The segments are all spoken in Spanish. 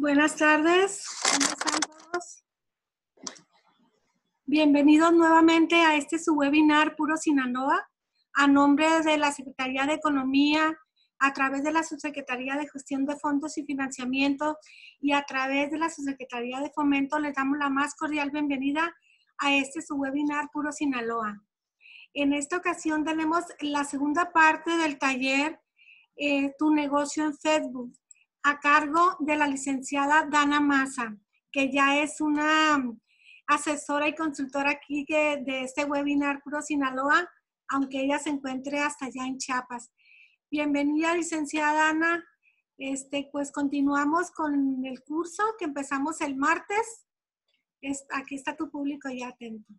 Buenas tardes, ¿cómo están todos? Bienvenidos nuevamente a este su webinar Puro Sinaloa, a nombre de la Secretaría de Economía, a través de la Subsecretaría de Gestión de Fondos y Financiamiento y a través de la Subsecretaría de Fomento, les damos la más cordial bienvenida a este su webinar Puro Sinaloa. En esta ocasión tenemos la segunda parte del taller eh, Tu negocio en Facebook a cargo de la licenciada Dana Maza, que ya es una asesora y consultora aquí de este webinar Puro Sinaloa, aunque ella se encuentre hasta allá en Chiapas. Bienvenida, licenciada Ana. Este, pues continuamos con el curso que empezamos el martes. aquí está tu público ya atento.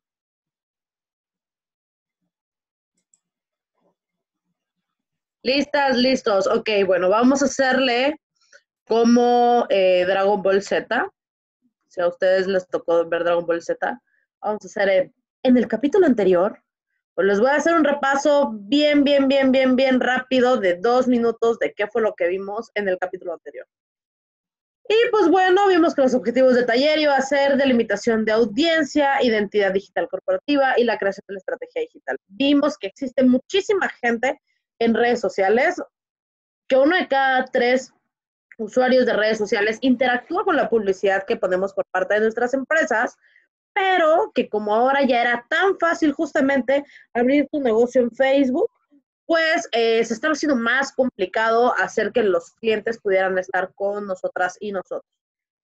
Listas, listos. Ok, bueno, vamos a hacerle como eh, Dragon Ball Z. Si a ustedes les tocó ver Dragon Ball Z, vamos a hacer en, el capítulo anterior. Pues les voy a hacer un repaso bien, bien, bien, bien, bien rápido de dos minutos de qué fue lo que vimos en el capítulo anterior. Y pues bueno, vimos que los objetivos de taller iba a ser delimitación de audiencia, identidad digital corporativa y la creación de la estrategia digital. Vimos que existe muchísima gente en redes sociales, que uno de cada tres usuarios de redes sociales interactúa con la publicidad que ponemos por parte de nuestras empresas, pero que como ahora ya era tan fácil justamente abrir tu negocio en Facebook, pues eh, se está haciendo más complicado hacer que los clientes pudieran estar con nosotras y nosotros.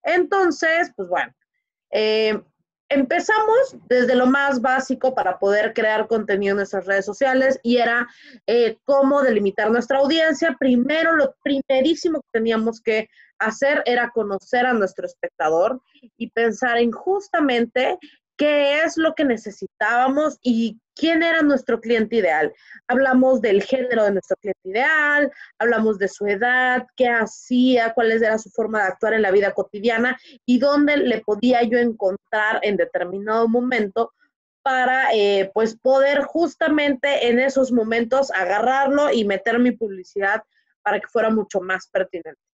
Entonces, pues bueno, eh, empezamos desde lo más básico para poder crear contenido en nuestras redes sociales y era eh, cómo delimitar nuestra audiencia. Primero, lo primerísimo que teníamos que hacer era conocer a nuestro espectador y pensar en justamente qué es lo que necesitábamos y quién era nuestro cliente ideal. Hablamos del género de nuestro cliente ideal, hablamos de su edad, qué hacía, cuál era su forma de actuar en la vida cotidiana y dónde le podía yo encontrar en determinado momento para eh, pues poder justamente en esos momentos agarrarlo y meter mi publicidad para que fuera mucho más pertinente.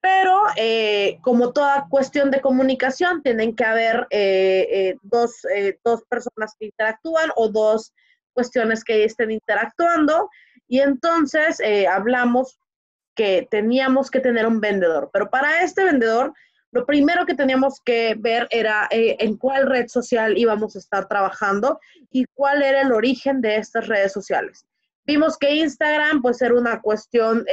Pero eh, como toda cuestión de comunicación, tienen que haber eh, eh, dos, dos, personas que interactúan o dos cuestiones que estén interactuando. Y entonces hablamos que teníamos que tener un vendedor. Pero para este vendedor, lo primero que teníamos que ver era en cuál red social íbamos a estar trabajando y cuál era el origen de estas redes sociales. Vimos que Instagram pues era una cuestión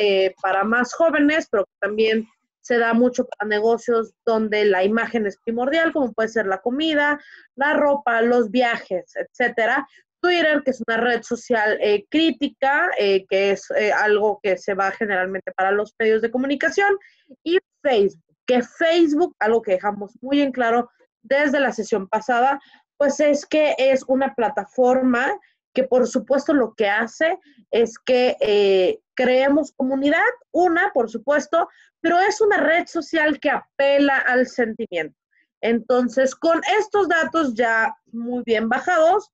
para más jóvenes, pero también se da mucho para negocios donde la imagen es primordial, como puede ser la comida, la ropa, los viajes, etcétera. Twitter, que es una red social eh, crítica, eh, que es eh, algo que se va generalmente para los medios de comunicación, y Facebook, que Facebook, algo que dejamos muy en claro desde la sesión pasada, pues es que es una plataforma que por supuesto lo que hace es que creemos comunidad, una, por supuesto, pero es una red social que apela al sentimiento. Entonces, con estos datos ya muy bien bajados,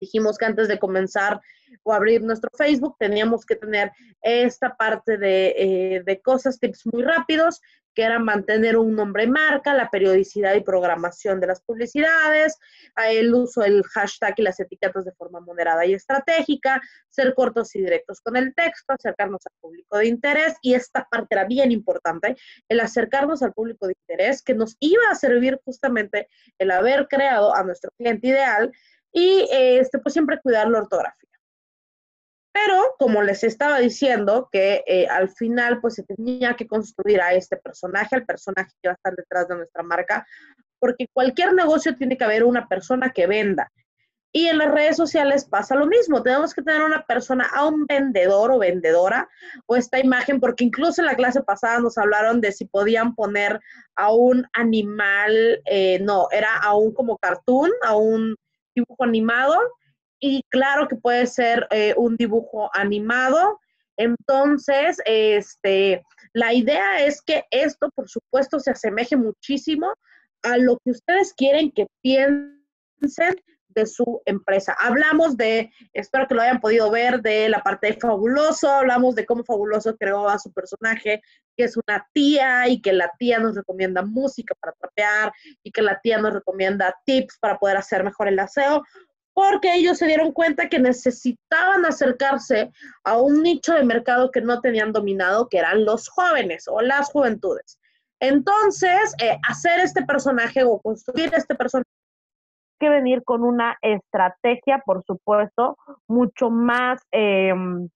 dijimos que antes de comenzar o abrir nuestro Facebook teníamos que tener esta parte de, eh, de cosas, tips muy rápidos, que era mantener un nombre marca, la periodicidad y programación de las publicidades, el uso del hashtag y las etiquetas de forma moderada y estratégica, ser cortos y directos con el texto, acercarnos al público de interés y esta parte era bien importante, el acercarnos al público de interés que nos iba a servir justamente el haber creado a nuestro cliente ideal y este, pues siempre cuidar la ortografía. Pero, como les estaba diciendo, que eh, al final pues se tenía que construir a este personaje, al personaje que va a estar detrás de nuestra marca, porque cualquier negocio tiene que haber una persona que venda. Y en las redes sociales pasa lo mismo, tenemos que tener una persona, a un vendedor o vendedora, o esta imagen, porque incluso en la clase pasada nos hablaron de si podían poner a un animal, eh, no, era a un como cartoon, a un dibujo animado, y claro que puede ser eh, un dibujo animado. Entonces, este, la idea es que esto, por supuesto, se asemeje muchísimo a lo que ustedes quieren que piensen de su empresa. Hablamos de, espero que lo hayan podido ver, de la parte de Fabuloso, hablamos de cómo Fabuloso creó a su personaje, que es una tía y que la tía nos recomienda música para trapear y que la tía nos recomienda tips para poder hacer mejor el aseo, porque ellos se dieron cuenta que necesitaban acercarse a un nicho de mercado que no tenían dominado, que eran los jóvenes o las juventudes. Entonces, eh, hacer este personaje o construir este personaje que venir con una estrategia, por supuesto, mucho más, em,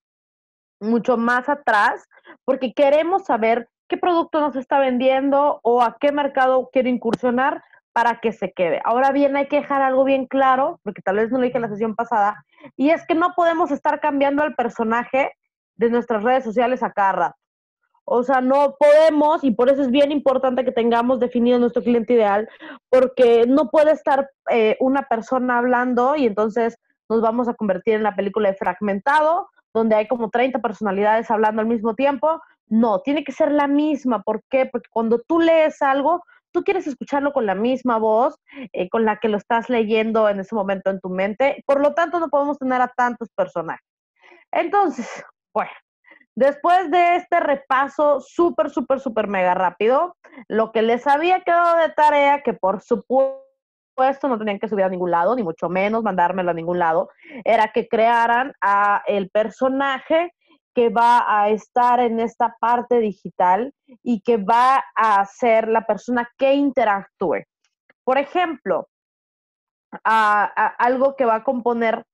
mucho más atrás, porque queremos saber qué producto nos está vendiendo o a qué mercado quiere incursionar para que se quede. Ahora bien, hay que dejar algo bien claro, porque tal vez no lo dije en la sesión pasada, y es que no podemos estar cambiando el personaje de nuestras redes sociales a cada rato. O sea, no podemos, y por eso es bien importante que tengamos definido nuestro cliente ideal, porque no puede estar eh, una persona hablando y entonces nos vamos a convertir en la película de fragmentado, donde hay como 30 personalidades hablando al mismo tiempo. No, tiene que ser la misma. ¿Por qué? Porque cuando tú lees algo, tú quieres escucharlo con la misma voz eh, con la que lo estás leyendo en ese momento en tu mente. Por lo tanto, no podemos tener a tantos personajes. Entonces, bueno, Después de este repaso súper, súper, súper mega rápido, lo que les había quedado de tarea, que por supuesto no tenían que subir a ningún lado, ni mucho menos mandármelo a ningún lado, era que crearan a el personaje que va a estar en esta parte digital y que va a ser la persona que interactúe. Por ejemplo, algo que va a componer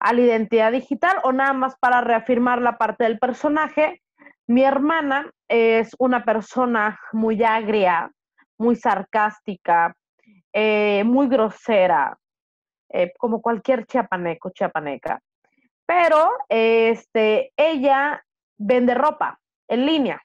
a la identidad digital o nada más para reafirmar la parte del personaje. Mi hermana es una persona muy agria, muy sarcástica, eh, muy grosera, eh, como cualquier chiapaneco, chiapaneca. Pero este, ella vende ropa en línea.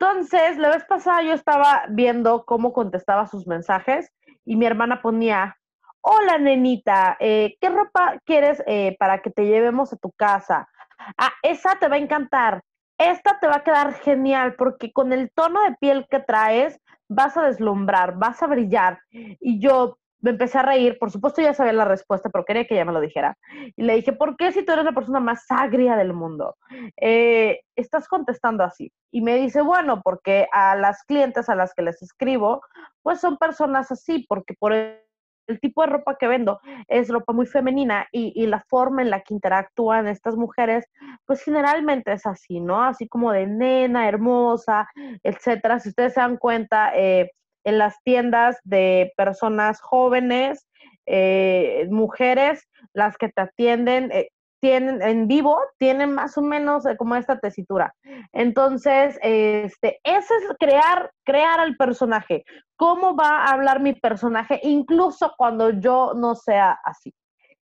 Entonces, la vez pasada yo estaba viendo cómo contestaba sus mensajes y mi hermana ponía, hola nenita, eh, ¿qué ropa quieres eh, para que te llevemos a tu casa? Ah, esa te va a encantar. Esta te va a quedar genial porque con el tono de piel que traes vas a deslumbrar, vas a brillar. Y yo me empecé a reír, por supuesto ya sabía la respuesta, pero quería que ella me lo dijera. Y le dije, ¿por qué si tú eres la persona más agria del mundo? Eh, estás contestando así. Y me dice, bueno, porque a las clientes a las que les escribo, pues son personas así, porque por el tipo de ropa que vendo es ropa muy femenina y, la forma en la que interactúan estas mujeres, pues generalmente es así, ¿no? Así como de nena, hermosa, etcétera. Si ustedes se dan cuenta, eh, en las tiendas de personas jóvenes, eh, mujeres, las que te atienden, eh, tienen en vivo, tienen más o menos eh, como esta tesitura. Entonces, este, ese es crear, crear al personaje. ¿Cómo va a hablar mi personaje incluso cuando yo no sea así?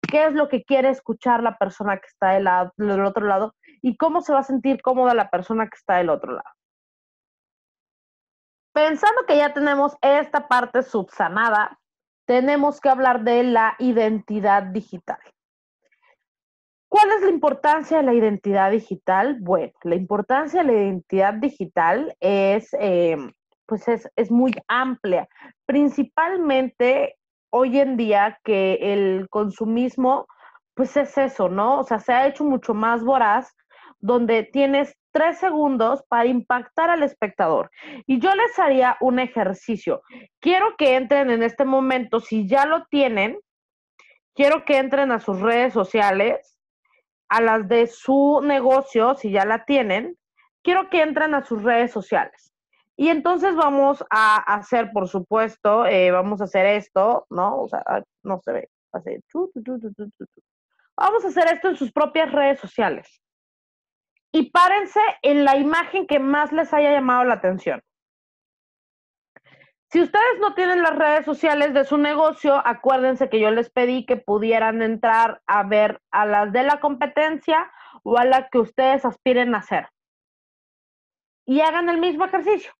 ¿Qué es lo que quiere escuchar la persona que está del, del otro lado? ¿Y cómo se va a sentir cómoda la persona que está del otro lado? Pensando que ya tenemos esta parte subsanada, tenemos que hablar de la identidad digital. ¿Cuál es la importancia de la identidad digital? Bueno, la importancia de la identidad digital es, em, pues es, es muy amplia, principalmente hoy en día que el consumismo, pues es eso, ¿no? O sea, se ha hecho mucho más voraz, donde tienes tres segundos para impactar al espectador. Y yo les haría un ejercicio. Quiero que entren en este momento, si ya lo tienen, quiero que entren a sus redes sociales a las de su negocio, si ya la tienen, quiero que entren a sus redes sociales. Y entonces vamos a hacer, por supuesto, eh, vamos a hacer esto, ¿no? O sea, no se ve. Vamos a hacer esto en sus propias redes sociales. Y párense en la imagen que más les haya llamado la atención. Si ustedes no tienen las redes sociales de su negocio, acuérdense que yo les pedí que pudieran entrar a ver a las de la competencia o a las que ustedes aspiren a hacer. Y hagan el mismo ejercicio.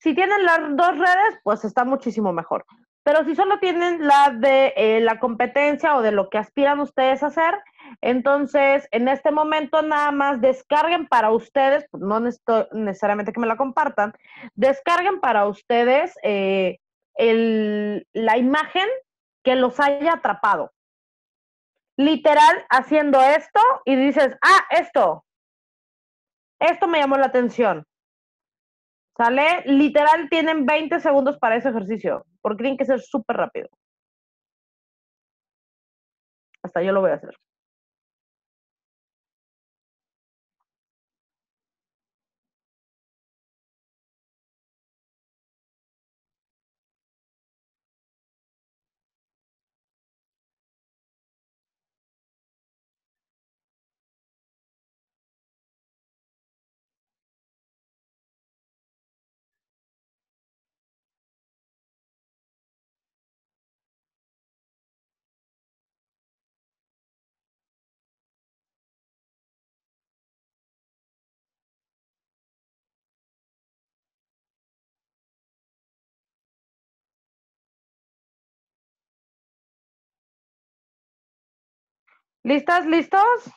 Si tienen las dos redes, pues está muchísimo mejor. Pero si solo tienen la de eh, la competencia o de lo que aspiran ustedes a hacer, entonces en este momento nada más descarguen para ustedes, no necesariamente que me la compartan, descarguen para ustedes eh, la imagen que los haya atrapado. Literal, haciendo esto y dices, ah, esto, esto me llamó la atención. ¿Sale? Literal, tienen 20 segundos para ese ejercicio, porque tienen que ser súper rápido. Hasta yo lo voy a hacer. ¿Listas? ¿Listos?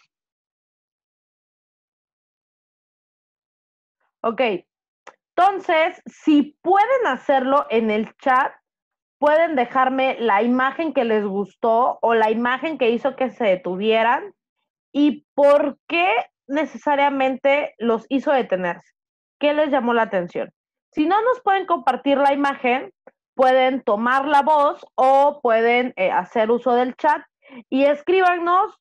Ok. Entonces, si pueden hacerlo en el chat, pueden dejarme la imagen que les gustó o la imagen que hizo que se detuvieran y por qué necesariamente los hizo detenerse. ¿Qué les llamó la atención? Si no nos pueden compartir la imagen, pueden tomar la voz o pueden eh, hacer uso del chat y escríbanos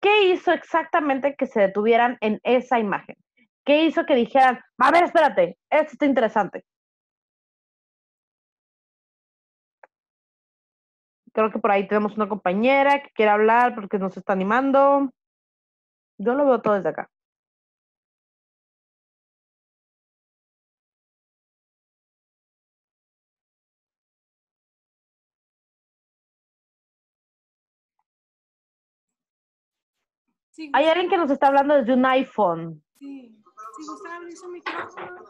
qué hizo exactamente que se detuvieran en esa imagen. ¿Qué hizo que dijeran, a ver, espérate, esto está interesante? Creo que por ahí tenemos una compañera que quiere hablar porque nos está animando. Yo lo veo todo desde acá. Hay alguien que nos está hablando desde un iPhone. Sí. Si gusta abrir su micrófono.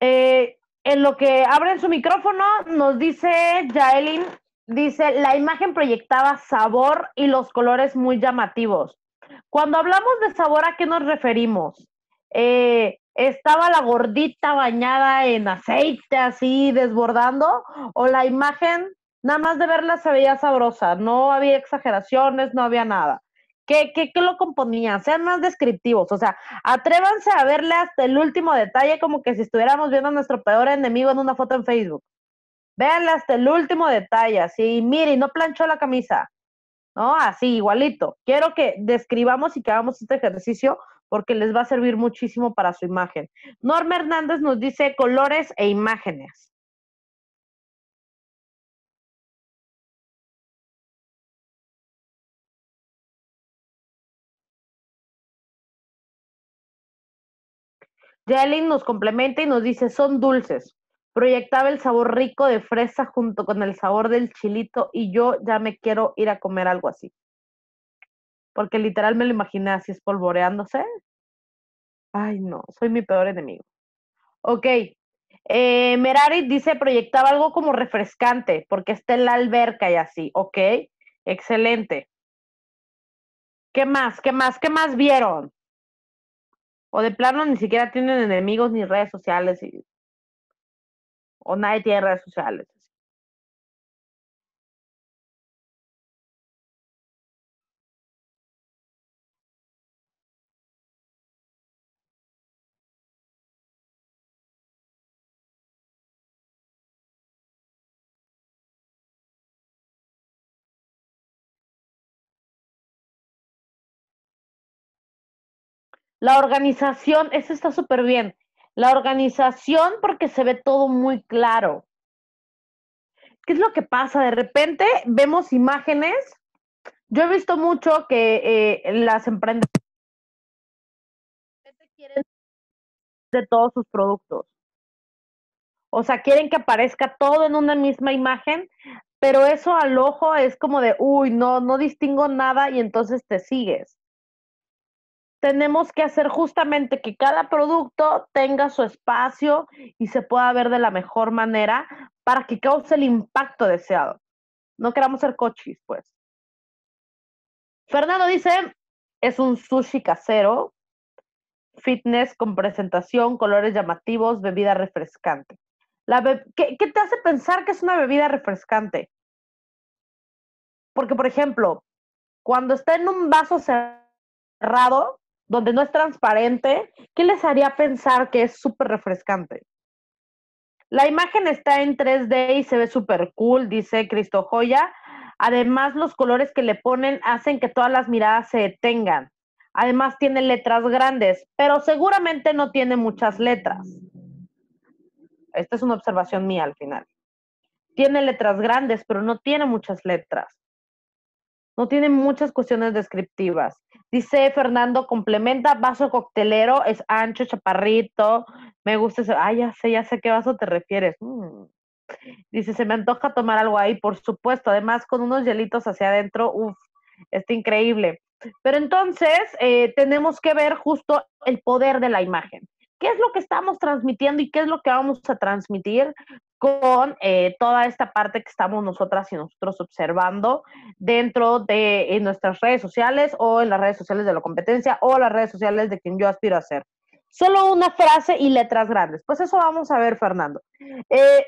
Eh, en lo que abren su micrófono, nos dice Jaelin, dice, la imagen proyectaba sabor y los colores muy llamativos. Cuando hablamos de sabor, ¿a qué nos referimos? Eh, estaba la gordita bañada en aceite así desbordando o la imagen nada más de verla se veía sabrosa, no había exageraciones, no había nada. ¿Qué, qué, qué lo componían? Sean más descriptivos, o sea, atrévanse a verle hasta el último detalle como que si estuviéramos viendo a nuestro peor enemigo en una foto en Facebook. Véanle hasta el último detalle, así, mire, no planchó la camisa, ¿no? Así, igualito. Quiero que describamos y que hagamos este ejercicio porque les va a servir muchísimo para su imagen. Norma Hernández nos dice colores e imágenes. Yelin nos complementa y nos dice, son dulces. Proyectaba el sabor rico de fresa junto con el sabor del chilito y yo ya me quiero ir a comer algo así porque literal me lo imaginé así espolvoreándose. Ay, no, soy mi peor enemigo. Ok. Eh, Merari dice proyectaba algo como refrescante, porque está en la alberca y así. Ok, excelente. ¿Qué más? ¿Qué más? ¿Qué más vieron? O de plano ni siquiera tienen enemigos ni redes sociales. O nadie tiene redes sociales. La organización, eso está súper bien. La organización porque se ve todo muy claro. ¿Qué es lo que pasa? De repente vemos imágenes. Yo he visto mucho que eh, las empresas quieren de todos sus productos. O sea, quieren que aparezca todo en una misma imagen, pero eso al ojo es como de, uy, no, no distingo nada y entonces te sigues tenemos que hacer justamente que cada producto tenga su espacio y se pueda ver de la mejor manera para que cause el impacto deseado. No queramos ser cochis, pues. Fernando dice, es un sushi casero. fitness con presentación, colores llamativos, bebida refrescante. La ¿Qué, ¿Qué te hace pensar que es una bebida refrescante? Porque, por ejemplo, cuando está en un vaso cerrado, donde no es transparente, ¿qué les haría pensar que es súper refrescante? La imagen está en 3D y se ve súper cool, dice Cristo Joya. Además, los colores que le ponen hacen que todas las miradas se detengan. Además, tiene letras grandes, pero seguramente no tiene muchas letras. Esta es una observación mía al final. Tiene letras grandes, pero no tiene muchas letras. No tiene muchas cuestiones descriptivas. Dice Fernando, complementa, vaso coctelero, es ancho, chaparrito. Me gusta ese. Ah, ya sé, ya sé qué vaso te refieres. Mm. Dice, se me antoja tomar algo ahí, por supuesto. Además, con unos hielitos hacia adentro, uff, está increíble. Pero entonces, eh, tenemos que ver justo el poder de la imagen. ¿Qué es lo que estamos transmitiendo y qué es lo que vamos a transmitir con eh, toda esta parte que estamos nosotras y nosotros observando dentro de nuestras redes sociales o en las redes sociales de la competencia o las redes sociales de quien yo aspiro a ser. Solo una frase y letras grandes. Pues eso vamos a ver, Fernando. Eh,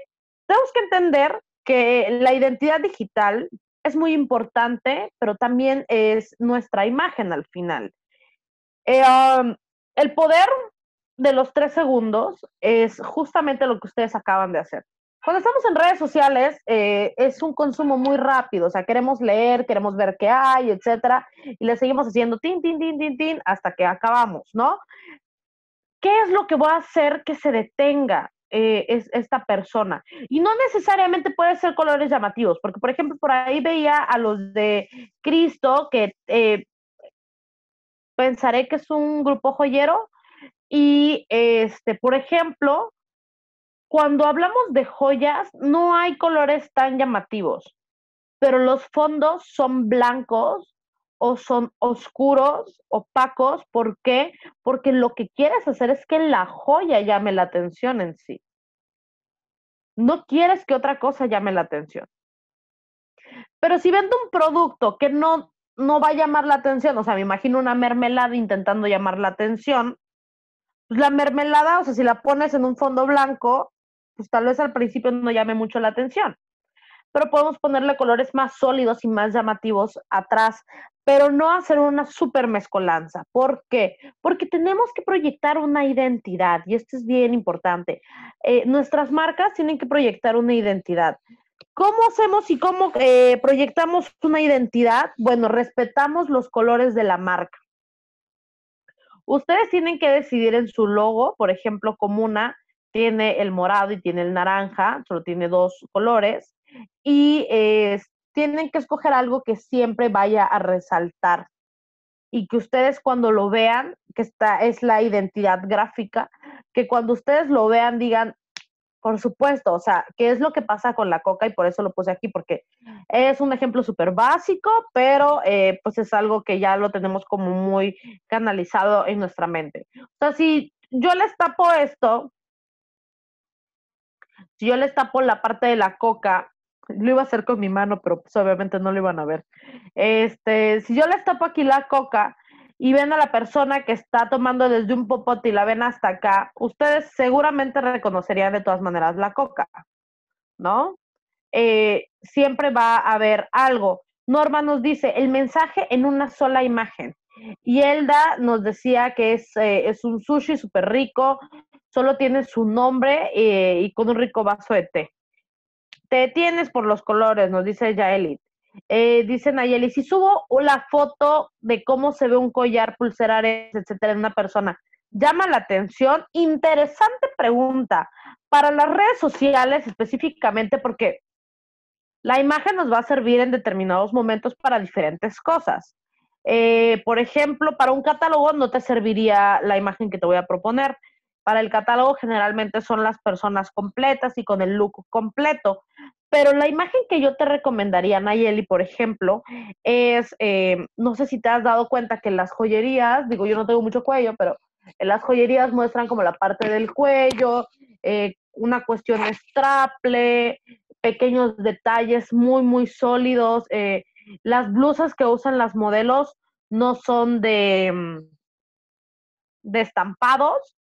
tenemos que entender que la identidad digital es muy importante, pero también es nuestra imagen al final. Eh, um, el poder de los tres segundos es justamente lo que ustedes acaban de hacer. Cuando estamos en redes sociales, eh, es un consumo muy rápido, o sea, queremos leer, queremos ver qué hay, etcétera, y le seguimos haciendo tin, tin, tin, tin, tin, hasta que acabamos, ¿no? ¿Qué es lo que va a hacer que se detenga eh, es, esta persona? Y no necesariamente puede ser colores llamativos, porque, por ejemplo, por ahí veía a los de Cristo, que eh, pensaré que es un grupo joyero, y, este, por ejemplo, cuando hablamos de joyas, no hay colores tan llamativos, pero los fondos son blancos o son oscuros, opacos. ¿Por qué? Porque lo que quieres hacer es que la joya llame la atención en sí. No quieres que otra cosa llame la atención. Pero si vendo un producto que no, no va a llamar la atención, o sea, me imagino una mermelada intentando llamar la atención, pues la mermelada, o sea, si la pones en un fondo blanco, pues tal vez al principio no llame mucho la atención. Pero podemos ponerle colores más sólidos y más llamativos atrás, pero no hacer una super mezcolanza. ¿Por qué? Porque tenemos que proyectar una identidad y esto es bien importante. Eh, nuestras marcas tienen que proyectar una identidad. ¿Cómo hacemos y cómo eh, proyectamos una identidad? Bueno, respetamos los colores de la marca. Ustedes tienen que decidir en su logo, por ejemplo, Comuna tiene el morado y tiene el naranja, solo tiene dos colores, y eh, tienen que escoger algo que siempre vaya a resaltar y que ustedes cuando lo vean, que esta es la identidad gráfica, que cuando ustedes lo vean digan, por supuesto, o sea, ¿qué es lo que pasa con la coca? Y por eso lo puse aquí, porque es un ejemplo súper básico, pero eh, pues es algo que ya lo tenemos como muy canalizado en nuestra mente. O sea, si yo les tapo esto, si yo les tapo la parte de la coca, lo iba a hacer con mi mano, pero pues obviamente no lo iban a ver. Este, si yo les tapo aquí la coca y ven a la persona que está tomando desde un popote y la ven hasta acá, ustedes seguramente reconocerían de todas maneras la coca, ¿no? Eh, siempre va a haber algo. Norma nos dice el mensaje en una sola imagen. Y Elda nos decía que es, eh, es un sushi súper rico, solo tiene su nombre eh, y con un rico vaso de té. Te detienes por los colores, nos dice Yaeli. Eh, dice Nayeli, si subo la foto de cómo se ve un collar, pulserares, etcétera, en una persona, llama la atención. Interesante pregunta. Para las redes sociales específicamente, porque la imagen nos va a servir en determinados momentos para diferentes cosas. Eh, por ejemplo, para un catálogo no te serviría la imagen que te voy a proponer. Para el catálogo generalmente son las personas completas y con el look completo. Pero la imagen que yo te recomendaría, Nayeli, por ejemplo, es, eh, no sé si te has dado cuenta que las joyerías, digo, yo no tengo mucho cuello, pero las joyerías muestran como la parte del cuello, eh, una cuestión straple, pequeños detalles muy, muy sólidos. Eh, las blusas que usan las modelos no son de, mm, de estampados.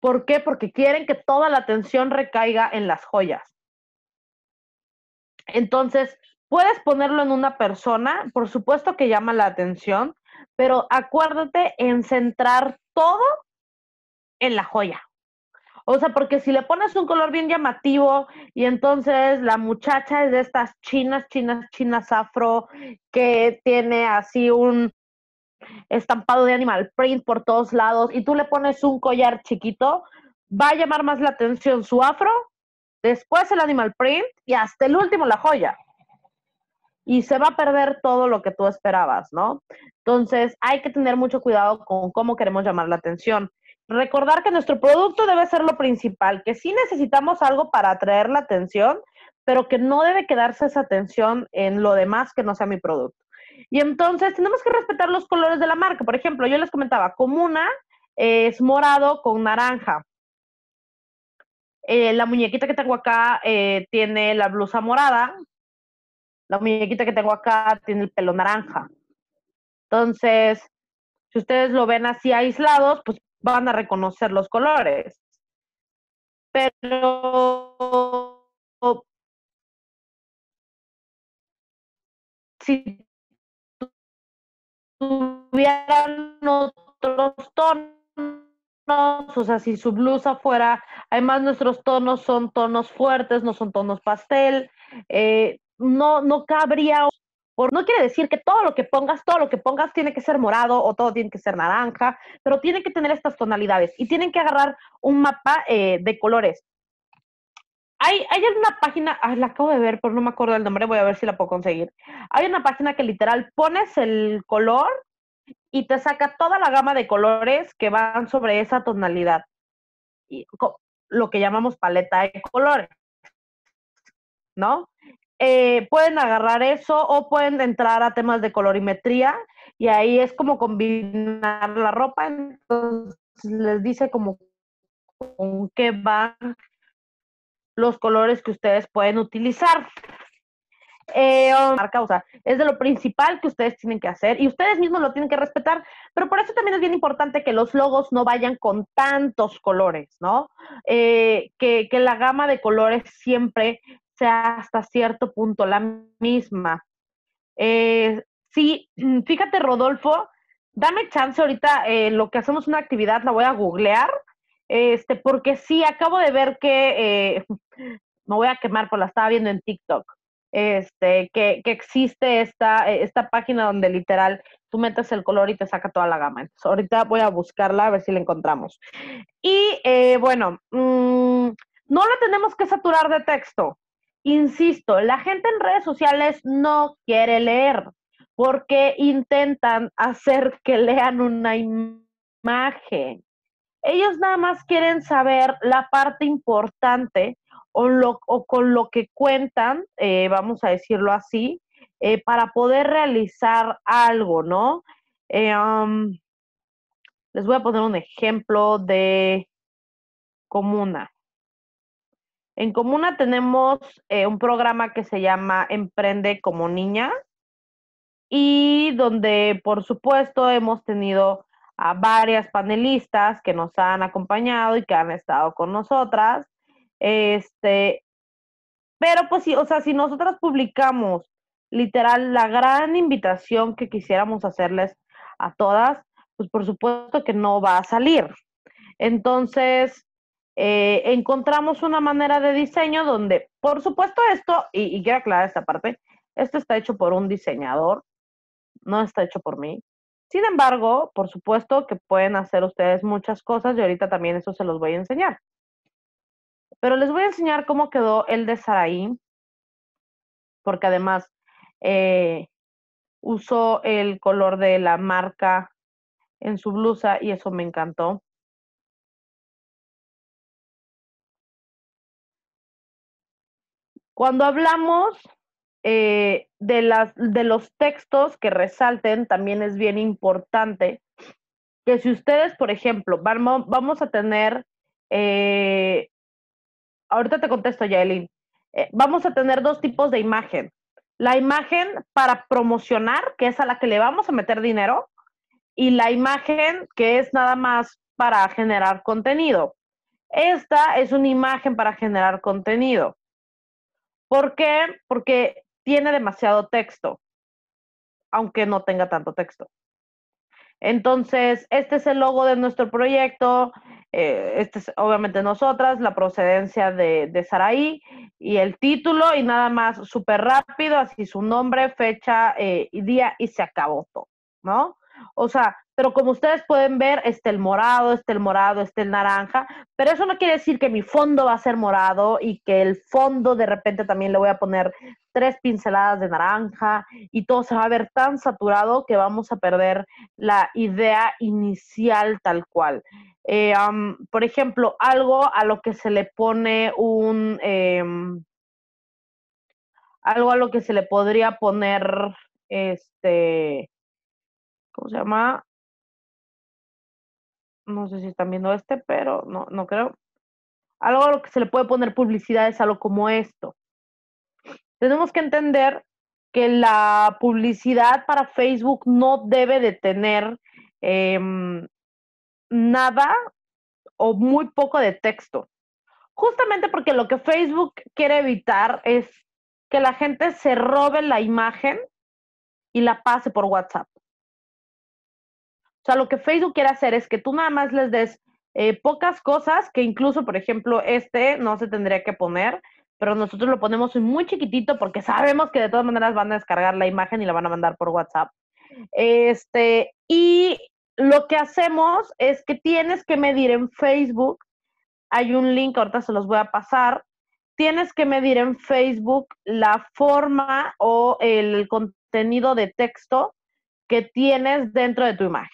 ¿Por qué? Porque quieren que toda la atención recaiga en las joyas. Entonces, puedes ponerlo en una persona, por supuesto que llama la atención, pero acuérdate en centrar todo en la joya. O sea, porque si le pones un color bien llamativo y entonces la muchacha es de estas chinas, chinas, chinas afro, que tiene así un estampado de animal print por todos lados y tú le pones un collar chiquito, va a llamar más la atención su afro, después el animal print y hasta el último la joya. Y se va a perder todo lo que tú esperabas, ¿no? Entonces hay que tener mucho cuidado con cómo queremos llamar la atención. Recordar que nuestro producto debe ser lo principal, que sí necesitamos algo para atraer la atención, pero que no debe quedarse esa atención en lo demás que no sea mi producto. Y entonces tenemos que respetar los colores de la marca. Por ejemplo, yo les comentaba, Comuna es morado con naranja. Eh, la muñequita que tengo acá eh, tiene la blusa morada. La muñequita que tengo acá tiene el pelo naranja. Entonces, si ustedes lo ven así aislados, pues van a reconocer los colores. Pero si tuvieran otros tonos, o sea, si su blusa fuera, además nuestros tonos son tonos fuertes, no son tonos pastel, eh, no, no cabría por, no quiere decir que todo lo que pongas, todo lo que pongas tiene que ser morado o todo tiene que ser naranja, pero tiene que tener estas tonalidades y tienen que agarrar un mapa eh, de colores. Hay, hay una página, la acabo de ver, pero no me acuerdo del nombre, voy a ver si la puedo conseguir. Hay una página que literal pones el color y te saca toda la gama de colores que van sobre esa tonalidad. Y, lo que llamamos paleta de colores. ¿No? Eh, pueden agarrar eso o pueden entrar a temas de colorimetría y ahí es como combinar la ropa, entonces les dice como con qué van los colores que ustedes pueden utilizar. Eh, marca, o sea, es de lo principal que ustedes tienen que hacer y ustedes mismos lo tienen que respetar, pero por eso también es bien importante que los logos no vayan con tantos colores, ¿no? Eh, que, que, la gama de colores siempre sea hasta cierto punto la misma. Eh, sí, mm, fíjate, Rodolfo, dame chance ahorita, lo que hacemos una actividad, la voy a googlear, este, porque sí, acabo de ver que, me voy a quemar, pues la estaba viendo en TikTok, este, que, que existe esta, esta página donde literal tú metes el color y te saca toda la gama. Entonces, ahorita voy a buscarla a ver si la encontramos. Y bueno, mm, no la tenemos que saturar de texto. Insisto, la gente en redes sociales no quiere leer porque intentan hacer que lean una imagen. Ellos nada más quieren saber la parte importante o, con lo que cuentan, eh, vamos a decirlo así, eh, para poder realizar algo, ¿no? Eh, um, les voy a poner un ejemplo de comuna. En Comuna tenemos un programa que se llama Emprende como Niña y donde, por supuesto, hemos tenido a varias panelistas que nos han acompañado y que han estado con nosotras. Este, pero pues sí, o sea, si nosotras publicamos literal la gran invitación que quisiéramos hacerles a todas, pues por supuesto que no va a salir. Entonces, eh, encontramos una manera de diseño donde, por supuesto, esto, y, quiero aclarar esta parte, esto está hecho por un diseñador, no está hecho por mí. Sin embargo, por supuesto que pueden hacer ustedes muchas cosas y ahorita también eso se los voy a enseñar. Pero les voy a enseñar cómo quedó el de Saraí, porque además eh, usó el color de la marca en su blusa y eso me encantó. Cuando hablamos eh, de, las, de los textos que resalten, también es bien importante que si ustedes, por ejemplo, vamos, a tener, eh, ahorita te contesto, Yaelin, eh, vamos a tener dos tipos de imagen. La imagen para promocionar, que es a la que le vamos a meter dinero, y la imagen que es nada más para generar contenido. Esta es una imagen para generar contenido. ¿Por qué? Porque tiene demasiado texto, aunque no tenga tanto texto. Entonces, este es el logo de nuestro proyecto. Eh, este es obviamente nosotras, la procedencia de, de Saraí y el título y nada más súper rápido, así su nombre, fecha eh, y día y se acabó todo, ¿no? O sea, pero como ustedes pueden ver, está el morado, está el morado, está el naranja, pero eso no quiere decir que mi fondo va a ser morado y que el fondo de repente también le voy a poner tres pinceladas de naranja y todo se va a ver tan saturado que vamos a perder la idea inicial tal cual. Eh, por ejemplo, algo a lo que se le pone un... Em, algo a lo que se le podría poner, este, ¿cómo se llama? no sé si están viendo este, pero no, no creo. Algo a lo que se le puede poner publicidad es algo como esto. Tenemos que entender que la publicidad para Facebook no debe de tener em, nada o muy poco de texto. Justamente porque lo que Facebook quiere evitar es que la gente se robe la imagen y la pase por WhatsApp. O sea, lo que Facebook quiere hacer es que tú nada más les des eh, pocas cosas que incluso, por ejemplo, este no se tendría que poner, pero nosotros lo ponemos muy chiquitito porque sabemos que de todas maneras van a descargar la imagen y la van a mandar por WhatsApp. Este, y lo que hacemos es que tienes que medir en Facebook, hay un link, ahorita se los voy a pasar, tienes que medir en Facebook la forma o el contenido de texto que tienes dentro de tu imagen.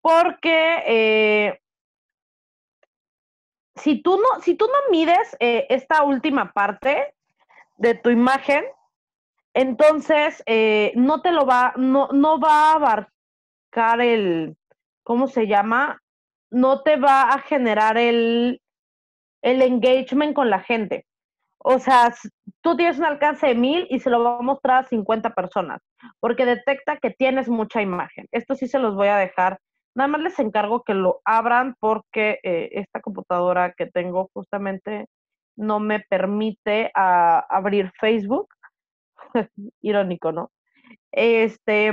Porque eh, si, tú no, si tú no mides eh, esta última parte de tu imagen, entonces eh, no te lo va, no, no va a abarcar el, ¿cómo se llama? No te va a generar el, el engagement con la gente. O sea, tú tienes un alcance de mil y se lo va a mostrar a 50 personas, porque detecta que tienes mucha imagen. Esto sí se los voy a dejar Nada más les encargo que lo abran porque eh, esta computadora que tengo justamente no me permite abrir Facebook. Irónico, ¿no? Este,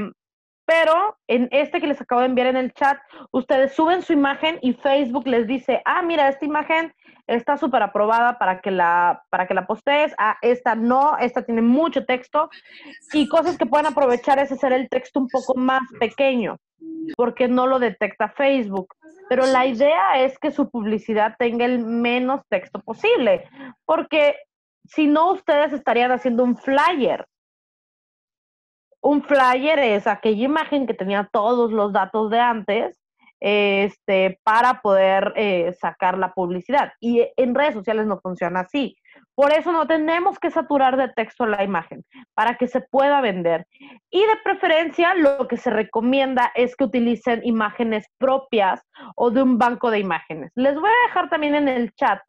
pero en este que les acabo de enviar en el chat, ustedes suben su imagen y Facebook les dice, ah, mira, esta imagen está súper aprobada para que la para que la postees, ah, esta no, esta tiene mucho texto y cosas que pueden aprovechar es hacer el texto un poco más pequeño porque no lo detecta Facebook. Pero la idea es que su publicidad tenga el menos texto posible, porque si no, ustedes estarían haciendo un flyer. Un flyer es aquella imagen que tenía todos los datos de antes este, para poder eh, sacar la publicidad. Y en redes sociales no funciona así. Por eso no tenemos que saturar de texto la imagen para que se pueda vender. Y de preferencia, lo que se recomienda es que utilicen imágenes propias o de un banco de imágenes. Les voy a dejar también en el chat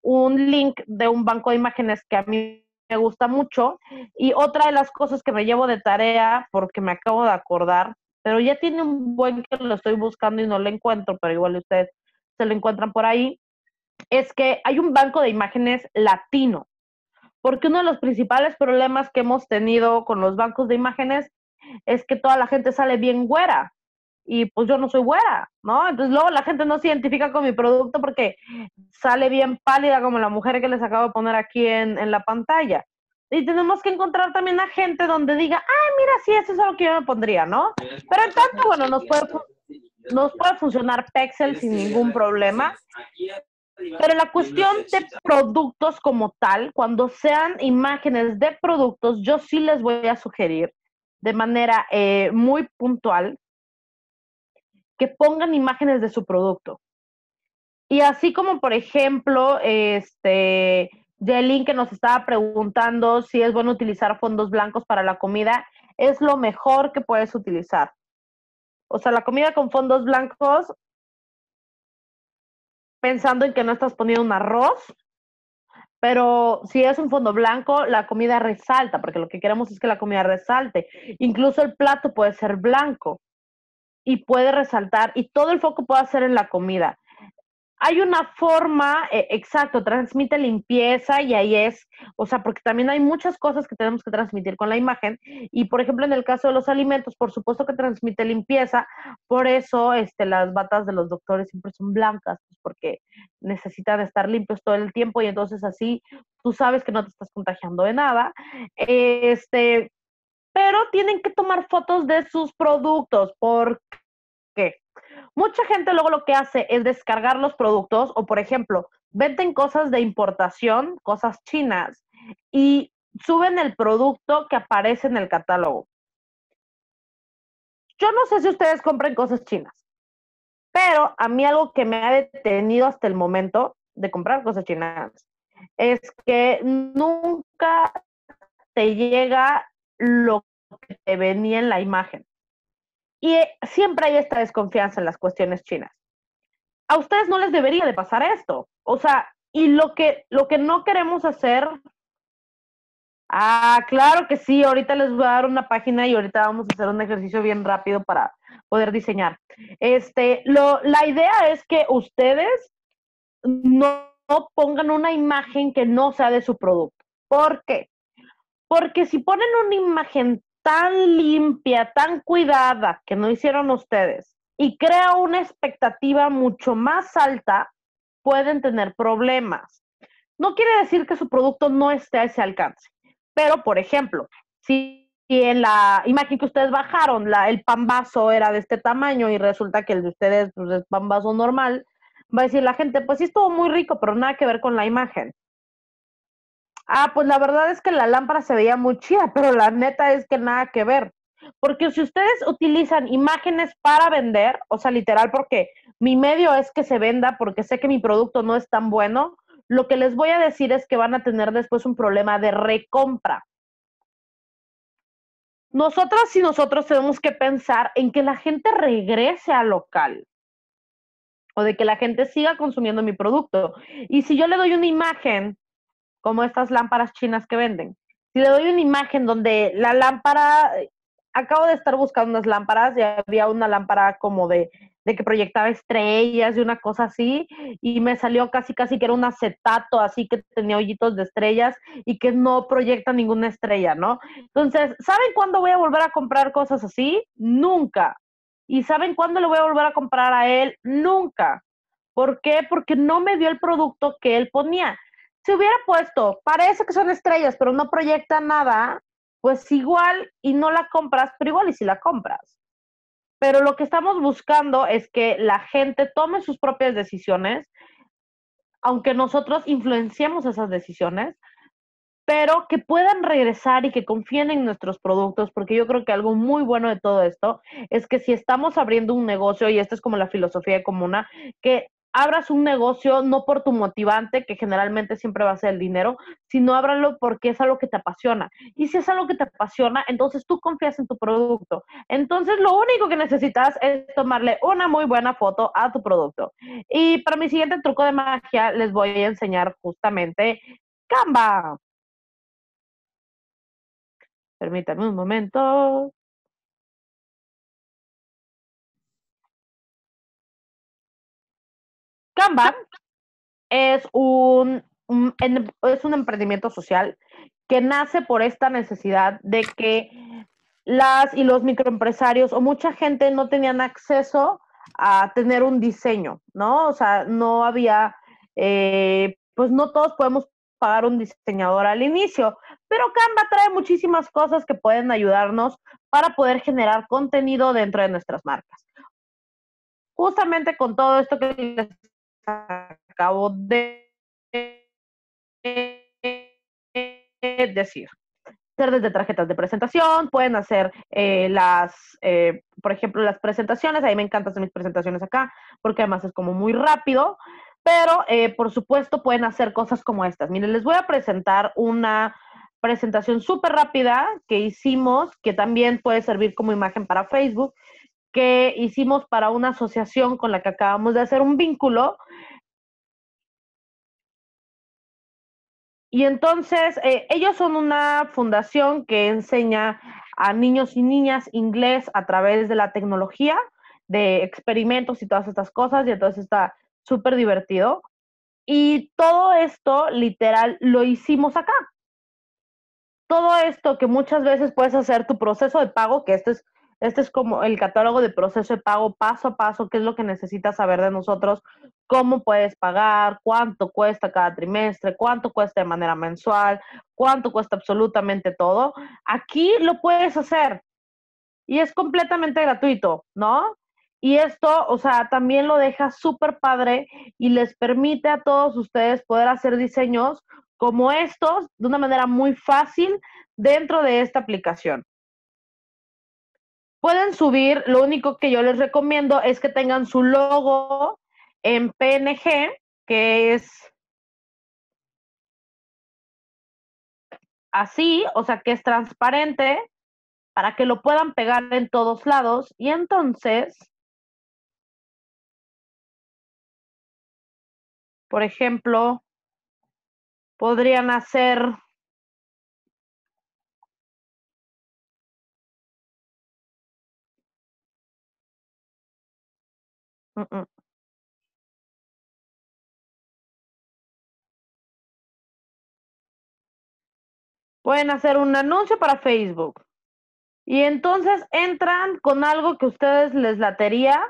un link de un banco de imágenes que a mí me gusta mucho. Y otra de las cosas que me llevo de tarea, porque me acabo de acordar, pero ya tiene un buen que lo estoy buscando y no lo encuentro, pero igual ustedes se lo encuentran por ahí, es que hay un banco de imágenes latino, porque uno de los principales problemas que hemos tenido con los bancos de imágenes es que toda la gente sale bien güera y pues yo no soy güera, ¿no? Entonces luego la gente no se identifica con mi producto porque sale bien pálida como la mujer que les acabo de poner aquí en, en la pantalla. Y tenemos que encontrar también a gente donde diga, ah, mira, sí, eso es lo que yo me pondría, ¿no? Pero en tanto, bueno, nos puede, nos puede funcionar Pexel sin ningún problema. Pero la cuestión de productos como tal, cuando sean imágenes de productos, yo sí les voy a sugerir de manera eh, muy puntual que pongan imágenes de su producto. Y así como, por ejemplo, este, Jelin que nos estaba preguntando si es bueno utilizar fondos blancos para la comida, es lo mejor que puedes utilizar. O sea, la comida con fondos blancos pensando en que no estás poniendo un arroz, pero si es un fondo blanco, la comida resalta, porque lo que queremos es que la comida resalte. Incluso el plato puede ser blanco. Y puede resaltar y todo el foco puede ser en la comida hay una forma, eh, exacto, transmite limpieza y ahí es, o sea, porque también hay muchas cosas que tenemos que transmitir con la imagen y, por ejemplo, en el caso de los alimentos, por supuesto que transmite limpieza, por eso este, las batas de los doctores siempre son blancas, pues porque necesitan estar limpios todo el tiempo y entonces así tú sabes que no te estás contagiando de nada. Este, pero tienen que tomar fotos de sus productos, ¿por qué? Mucha gente luego lo que hace es descargar los productos o, por ejemplo, venden cosas de importación, cosas chinas, y suben el producto que aparece en el catálogo. Yo no sé si ustedes compren cosas chinas, pero a mí algo que me ha detenido hasta el momento de comprar cosas chinas es que nunca te llega lo que te en la imagen. Y eh, siempre hay esta desconfianza en las cuestiones chinas. A ustedes no les debería de pasar esto. O sea, y lo que, lo que no queremos hacer... Ah, claro que sí, ahorita les voy a dar una página y ahorita vamos a hacer un ejercicio bien rápido para poder diseñar. Este, lo, la idea es que ustedes no pongan una imagen que no sea de su producto. ¿Por qué? Porque si ponen una imagen tan limpia, tan cuidada que no hicieron ustedes y crea una expectativa mucho más alta, pueden tener problemas. No quiere decir que su producto no esté a ese alcance, pero por ejemplo, si en la imagen que ustedes bajaron, la, el pan vaso era de este tamaño y resulta que el de ustedes pues, es pan vaso normal, va a decir la gente, pues sí estuvo muy rico, pero nada que ver con la imagen. Ah, pues la verdad es que la lámpara se veía muy chida, pero la neta es que nada que ver. Porque si ustedes utilizan imágenes para vender, o sea, literal, porque mi medio es que se venda, porque sé que mi producto no es tan bueno, lo que les voy a decir es que van a tener después un problema de recompra. Nosotras y nosotros tenemos que pensar en que la gente regrese al local o de que la gente siga consumiendo mi producto. Y si yo le doy una imagen como estas lámparas chinas que venden. Si le doy una imagen donde la lámpara, acabo de estar buscando unas lámparas y había una lámpara como de, de que proyectaba estrellas y una cosa así, y me salió casi casi que era un acetato así que tenía hoyitos de estrellas y que no proyecta ninguna estrella, ¿no? Entonces, ¿saben cuándo voy a volver a comprar cosas así? Nunca. ¿Y saben cuándo le voy a volver a comprar a él? Nunca. ¿Por qué? Porque no me dio el producto que él ponía. Si hubiera puesto, parece que son estrellas, pero no proyecta nada, pues igual y no la compras, pero igual y si la compras. Pero lo que estamos buscando es que la gente tome sus propias decisiones, aunque nosotros influenciemos esas decisiones, pero que puedan regresar y que confíen en nuestros productos, porque yo creo que algo muy bueno de todo esto es que si estamos abriendo un negocio, y esta es como la filosofía de comuna, que abras un negocio no por tu motivante, que generalmente siempre va a ser el dinero, sino ábralo porque es algo que te apasiona. Y si es algo que te apasiona, entonces tú confías en tu producto. Entonces lo único que necesitas es tomarle una muy buena foto a tu producto. Y para mi siguiente truco de magia les voy a enseñar justamente Canva. Permítanme un momento. Canva es un, es un emprendimiento social que nace por esta necesidad de que las y los microempresarios o mucha gente no tenían acceso a tener un diseño, ¿no? O sea, no había, eh, pues no todos podemos pagar un diseñador al inicio, pero Canva trae muchísimas cosas que pueden ayudarnos para poder generar contenido dentro de nuestras marcas. Justamente con todo esto que les acabo de decir. Hacer desde tarjetas de presentación, pueden hacer eh, las, eh, por ejemplo, las presentaciones. A mí me encantan hacer mis presentaciones acá porque además es como muy rápido. Pero, eh, por supuesto, pueden hacer cosas como estas. Miren, les voy a presentar una presentación súper rápida que hicimos, que también puede servir como imagen para Facebook, que hicimos para una asociación con la que acabamos de hacer un vínculo. Y entonces, eh, ellos son una fundación que enseña a niños y niñas inglés a través de la tecnología. de experimentos y todas estas cosas, y entonces está súper divertido. Y todo esto, literal, lo hicimos acá. Todo esto que muchas veces puedes hacer tu proceso de pago, que este es, este es como el catálogo de proceso de pago paso a paso, qué es lo que necesitas saber de nosotros, cómo puedes pagar, cuánto cuesta cada trimestre, cuánto cuesta de manera mensual, cuánto cuesta absolutamente todo. Aquí lo puedes hacer y es completamente gratuito, ¿no? Y esto, o sea, también lo deja súper padre y les permite a todos ustedes poder hacer diseños como estos de una manera muy fácil dentro de esta aplicación. Pueden subir, lo único que yo les recomiendo es que tengan su logo en PNG, que es así, o sea, que es transparente, para que lo puedan pegar en todos lados. Y entonces, por ejemplo, podrían hacer Pueden hacer un anuncio para Facebook. Y entonces entran con algo que ustedes les latería.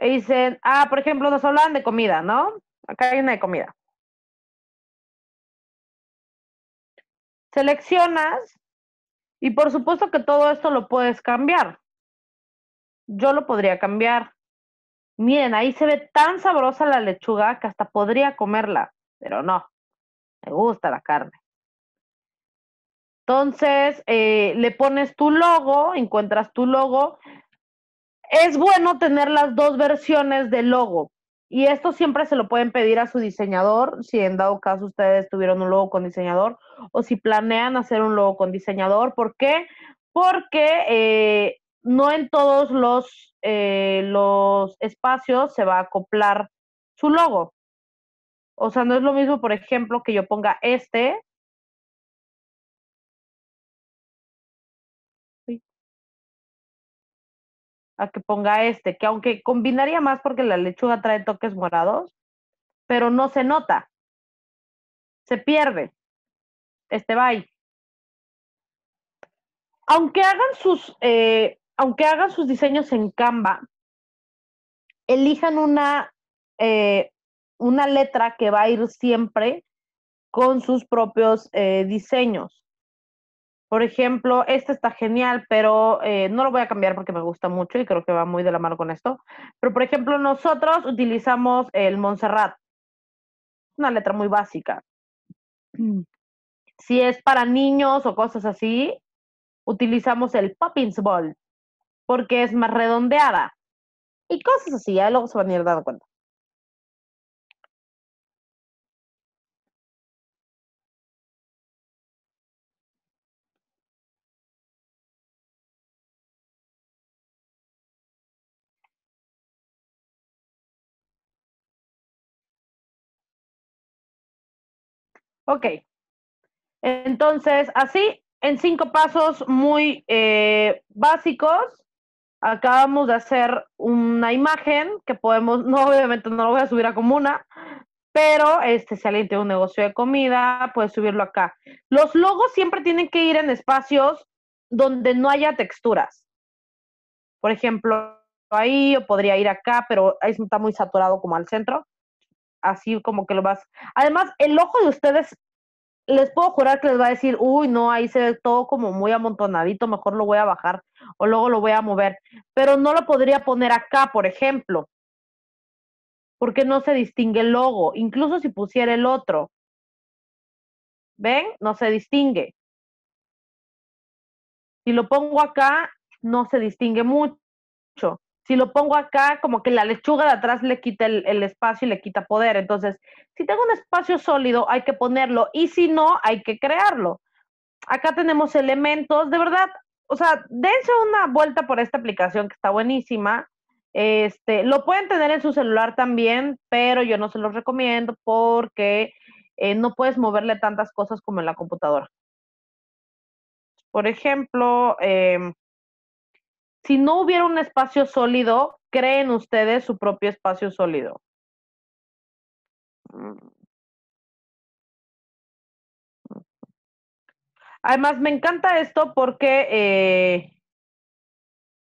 Y dicen, ah, por ejemplo, nos hablan de comida, ¿no? Acá hay una de comida. Seleccionas y por supuesto que todo esto lo puedes cambiar. Yo lo podría cambiar. Miren, ahí se ve tan sabrosa la lechuga que hasta podría comerla, pero no, me gusta la carne. Entonces, eh, le pones tu logo, encuentras tu logo. Es bueno tener las dos versiones del logo. Y esto siempre se lo pueden pedir a su diseñador, si en dado caso ustedes tuvieron un logo con diseñador o si planean hacer un logo con diseñador. ¿Por qué? Porque eh, no en todos los, eh, los espacios se va a acoplar su logo. O sea, no es lo mismo, por ejemplo, que yo ponga este a que ponga este, que aunque combinaría más porque la lechuga trae toques morados, pero no se nota. Se pierde. Este bye. Aunque hagan sus, eh, aunque hagan sus diseños en Canva, elijan una, eh, una letra que va a ir siempre con sus propios eh, diseños. Por ejemplo, este está genial, pero eh, no lo voy a cambiar porque me gusta mucho y creo que va muy de la mano con esto. Pero, por ejemplo, nosotros utilizamos el Montserrat, una letra muy básica. Si es para niños o cosas así, utilizamos el Poppins Ball, porque es más redondeada. Y cosas así, ya luego se van a ir dando cuenta. Ok. Entonces, así, en cinco pasos muy eh, básicos, acabamos de hacer una imagen que podemos, no, obviamente no lo voy a subir a comuna, pero este, si alguien tiene un negocio de comida, puede subirlo acá. Los logos siempre tienen que ir en espacios donde no haya texturas. Por ejemplo, ahí o podría ir acá, pero ahí está muy saturado como al centro así como que lo vas. Además, el ojo de ustedes, les puedo jurar que les va a decir, uy, no, ahí se ve todo como muy amontonadito, mejor lo voy a bajar o luego lo voy a mover. Pero no lo podría poner acá, por ejemplo, porque no se distingue el logo, incluso si pusiera el otro. ¿Ven? No se distingue. Si lo pongo acá, no se distingue mucho. Si lo pongo acá, como que la lechuga de atrás le quita el, espacio y le quita poder. Entonces, si tengo un espacio sólido, hay que ponerlo. Y si no, hay que crearlo. Acá tenemos elementos, de verdad, o sea, dense una vuelta por esta aplicación que está buenísima. Este, lo pueden tener en su celular también, pero yo no se los recomiendo porque eh, no puedes moverle tantas cosas como en la computadora. Por ejemplo, em, si no hubiera un espacio sólido, creen ustedes su propio espacio sólido. Además, me encanta esto porque eh,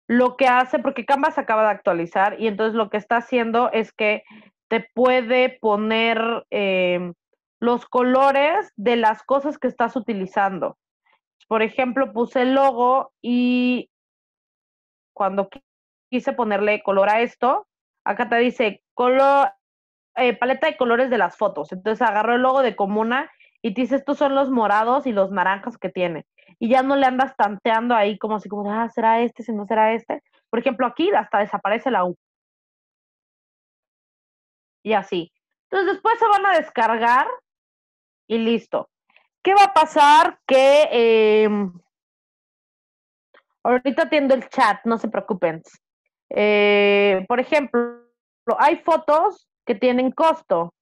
lo que hace, porque Canva se acaba de actualizar y entonces lo que está haciendo es que te puede poner eh, los colores de las cosas que estás utilizando. Por ejemplo, puse el logo y cuando quise ponerle color a esto, acá te dice eh, paleta de colores de las fotos. Entonces agarro el logo de Comuna y te dice, estos son los morados y los naranjas que tiene. Y ya no le andas tanteando ahí como así como, ah, ¿será este? Si no será este. Por ejemplo, aquí hasta desaparece la U. Y así. Entonces después se van a descargar y listo. ¿Qué va a pasar? Que em, ahorita atiendo el chat, no se preocupen. Eh, por ejemplo, hay fotos que tienen costo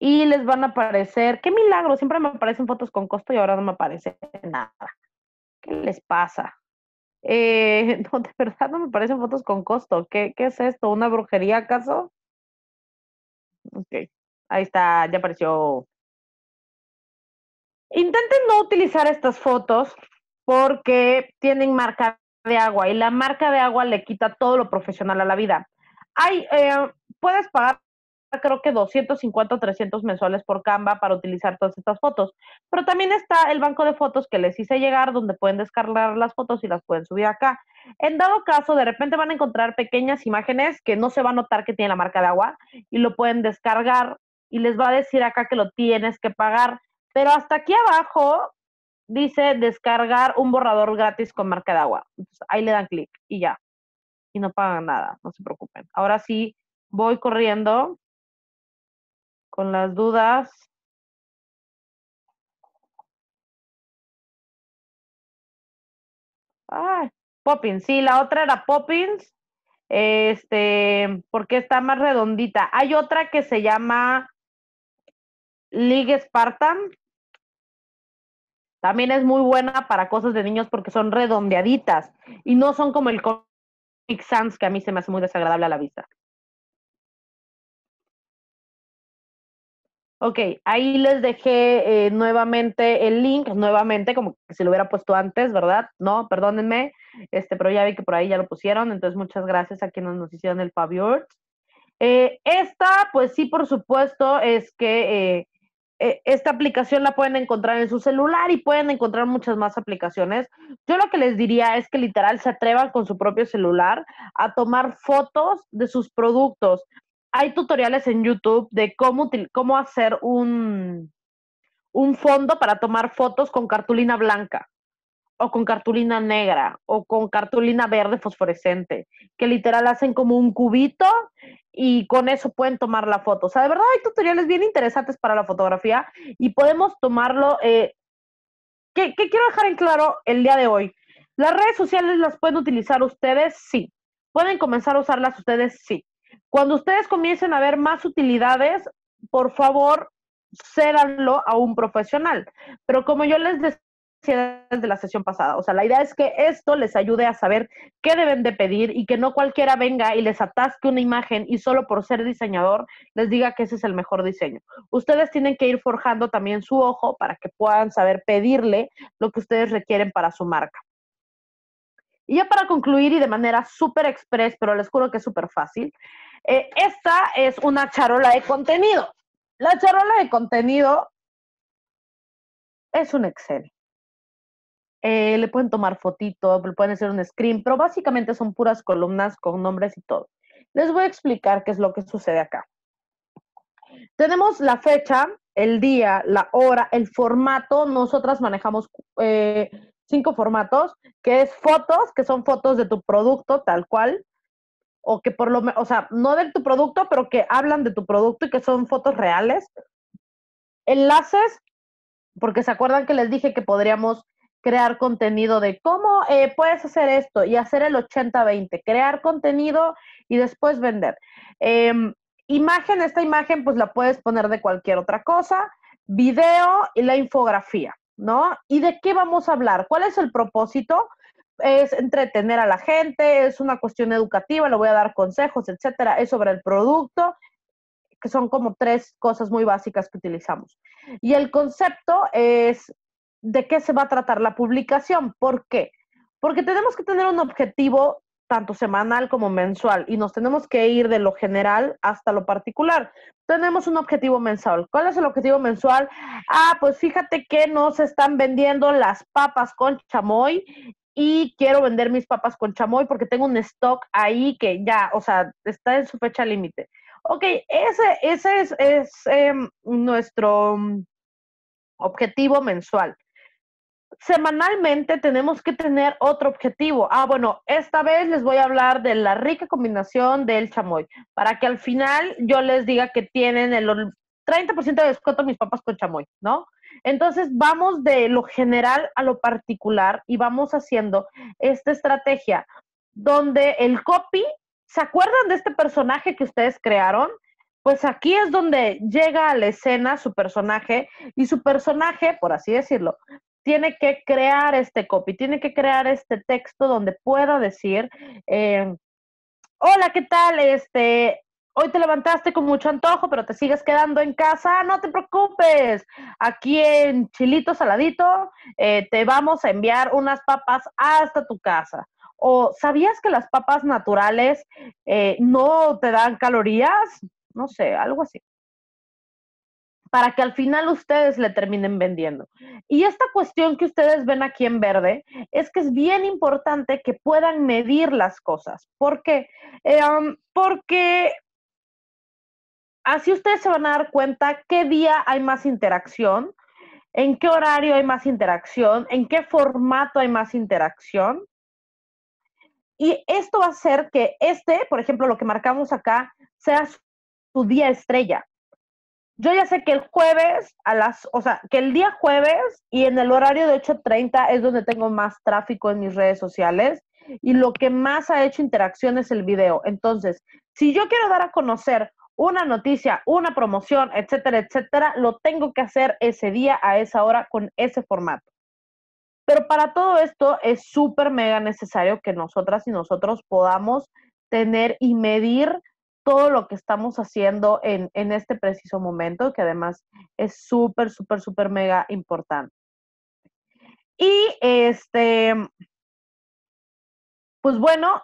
y les van a aparecer, qué milagro, siempre me aparecen fotos con costo y ahora no me aparece nada. ¿Qué les pasa? Eh, no, de verdad no me aparecen fotos con costo. ¿Qué, ¿Qué es esto? ¿Una brujería acaso? Ok, ahí está, ya apareció. Intenten no utilizar estas fotos porque tienen marca de agua y la marca de agua le quita todo lo profesional a la vida. Hay, eh, puedes pagar creo que 250 o 300 mensuales por Canva para utilizar todas estas fotos. Pero también está el banco de fotos que les hice llegar, donde pueden descargar las fotos y las pueden subir acá. En dado caso, de repente van a encontrar pequeñas imágenes que no se va a notar que tiene la marca de agua y lo pueden descargar y les va a decir acá que lo tienes que pagar. Pero hasta aquí abajo dice descargar un borrador gratis con marca de agua. Ahí le dan clic y ya. Y no pagan nada, no se preocupen. Ahora sí, voy corriendo con las dudas. Ah, Poppins, sí, la otra era Poppins, este, porque está más redondita. Hay otra que se llama League Spartan. También es muy buena para cosas de niños porque son redondeaditas y no son como el Comic Sans que a mí se me hace muy desagradable a la vista. Ok, ahí les dejé eh, nuevamente el link, nuevamente, como que si lo hubiera puesto antes, ¿verdad? No, perdónenme, este, pero ya vi que por ahí ya lo pusieron, entonces muchas gracias a quienes nos hicieron el favor. Eh, esta, pues sí, por supuesto, es que eh, esta aplicación la pueden encontrar en su celular y pueden encontrar muchas más aplicaciones. Yo lo que les diría es que literal se atrevan con su propio celular a tomar fotos de sus productos hay tutoriales en YouTube de cómo, cómo hacer un, un fondo para tomar fotos con cartulina blanca o con cartulina negra o con cartulina verde fosforescente, que literal hacen como un cubito y con eso pueden tomar la foto. O sea, de verdad hay tutoriales bien interesantes para la fotografía y podemos tomarlo. Eh, ¿qué, ¿Qué quiero dejar en claro el día de hoy? ¿Las redes sociales las pueden utilizar ustedes? Sí. ¿Pueden comenzar a usarlas ustedes? Sí. Cuando ustedes comiencen a ver más utilidades, por favor, céranlo a un profesional. Pero como yo les desde la sesión pasada, o sea, la idea es que esto les ayude a saber qué deben de pedir y que no cualquiera venga y les atasque una imagen y solo por ser diseñador les diga que ese es el mejor diseño. Ustedes tienen que ir forjando también su ojo para que puedan saber pedirle lo que ustedes requieren para su marca. Y ya para concluir y de manera súper express, pero les juro que es súper fácil, eh, esta es una charola de contenido. La charola de contenido es un Excel. Eh, le pueden tomar fotito, le pueden hacer un screen, pero básicamente son puras columnas con nombres y todo. Les voy a explicar qué es lo que sucede acá. Tenemos la fecha, el día, la hora, el formato. Nosotras manejamos eh, cinco formatos, que es fotos, que son fotos de tu producto tal cual, o que por lo menos, o sea, no de tu producto, pero que hablan de tu producto y que son fotos reales. Enlaces, porque se acuerdan que les dije que podríamos crear contenido de cómo eh, puedes hacer esto y hacer el 80-20, crear contenido y después vender. Em, imagen, esta imagen pues la puedes poner de cualquier otra cosa, video y la infografía. ¿no? ¿Y de qué vamos a hablar? ¿Cuál es el propósito? es entretener a la gente, es una cuestión educativa, le voy a dar consejos, etcétera, es sobre el producto, que son como tres cosas muy básicas que utilizamos. Y el concepto es de qué se va a tratar la publicación. ¿Por qué? Porque tenemos que tener un objetivo tanto semanal como mensual y nos tenemos que ir de lo general hasta lo particular. Tenemos un objetivo mensual. ¿Cuál es el objetivo mensual? Ah, pues fíjate que no se están vendiendo las papas con chamoy y quiero vender mis papas con chamoy porque tengo un stock ahí que ya, o sea, está en su fecha límite. Ok, ese, ese es, es em, nuestro objetivo mensual. Semanalmente tenemos que tener otro objetivo. Ah, bueno, esta vez les voy a hablar de la rica combinación del chamoy, para que al final yo les diga que tienen el 30% de descuento mis papas con chamoy, ¿no? Entonces vamos de lo general a lo particular y vamos haciendo esta estrategia donde el copy, ¿se acuerdan de este personaje que ustedes crearon? Pues aquí es donde llega a la escena su personaje y su personaje, por así decirlo, tiene que crear este copy, tiene que crear este texto donde pueda decir, eh, hola, ¿qué tal? Este, hoy te levantaste con mucho antojo, pero te sigues quedando en casa, no te preocupes. Aquí en Chilito Saladito eh, te vamos a enviar unas papas hasta tu casa. ¿O sabías que las papas naturales eh, no te dan calorías? No sé, algo así para que al final ustedes le terminen vendiendo. Y esta cuestión que ustedes ven aquí en verde es que es bien importante que puedan medir las cosas. ¿Por qué? Eh, um, porque así ustedes se van a dar cuenta qué día hay más interacción, en qué horario hay más interacción, en qué formato hay más interacción. Y esto va a hacer que este, por ejemplo, lo que marcamos acá, sea su día estrella. Yo ya sé que el jueves a las, o sea, que el día jueves y en el horario de 8.30 es donde tengo más tráfico en mis redes sociales y lo que más ha hecho interacción es el video. Entonces, si yo quiero dar a conocer una noticia, una promoción, etcétera, etcétera, lo tengo que hacer ese día a esa hora con ese formato. Pero para todo esto es súper mega necesario que nosotras y nosotros podamos tener y medir todo lo que estamos haciendo en, este preciso momento, que además es súper, súper, súper mega importante. Y este, pues bueno,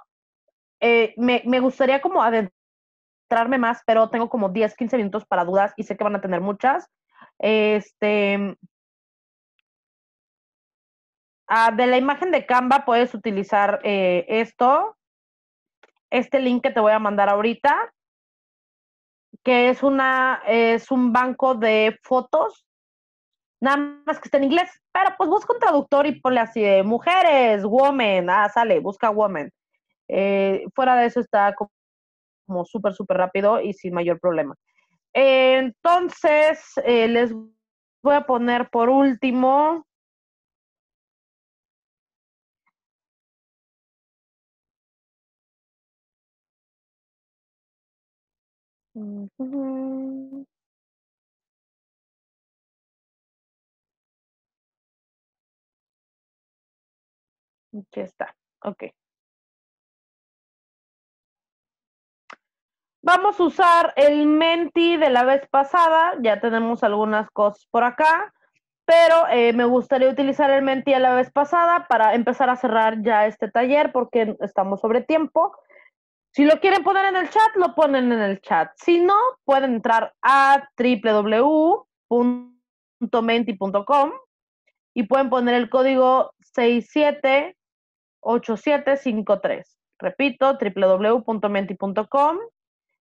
eh, me, me, gustaría como adentrarme más, pero tengo como 10, 15 minutos para dudas y sé que van a tener muchas. Este, ah, de la imagen de Canva puedes utilizar eh, esto, este link que te voy a mandar ahorita que es una, es un banco de fotos, nada más que está en inglés, pero pues busca un traductor y ponle así de mujeres, woman, ah, sale, busca woman. Eh, fuera de eso está como súper, súper rápido y sin mayor problema. entonces, eh, les voy a poner por último Aquí está. Ok. Vamos a usar el Menti de la vez pasada. Ya tenemos algunas cosas por acá. Pero eh, me gustaría utilizar el Menti de la vez pasada para empezar a cerrar ya este taller porque estamos sobre tiempo. Si lo quieren poner en el chat, lo ponen en el chat. Si no, pueden entrar a www.menti.com y pueden poner el código 678753. Repito, www.menti.com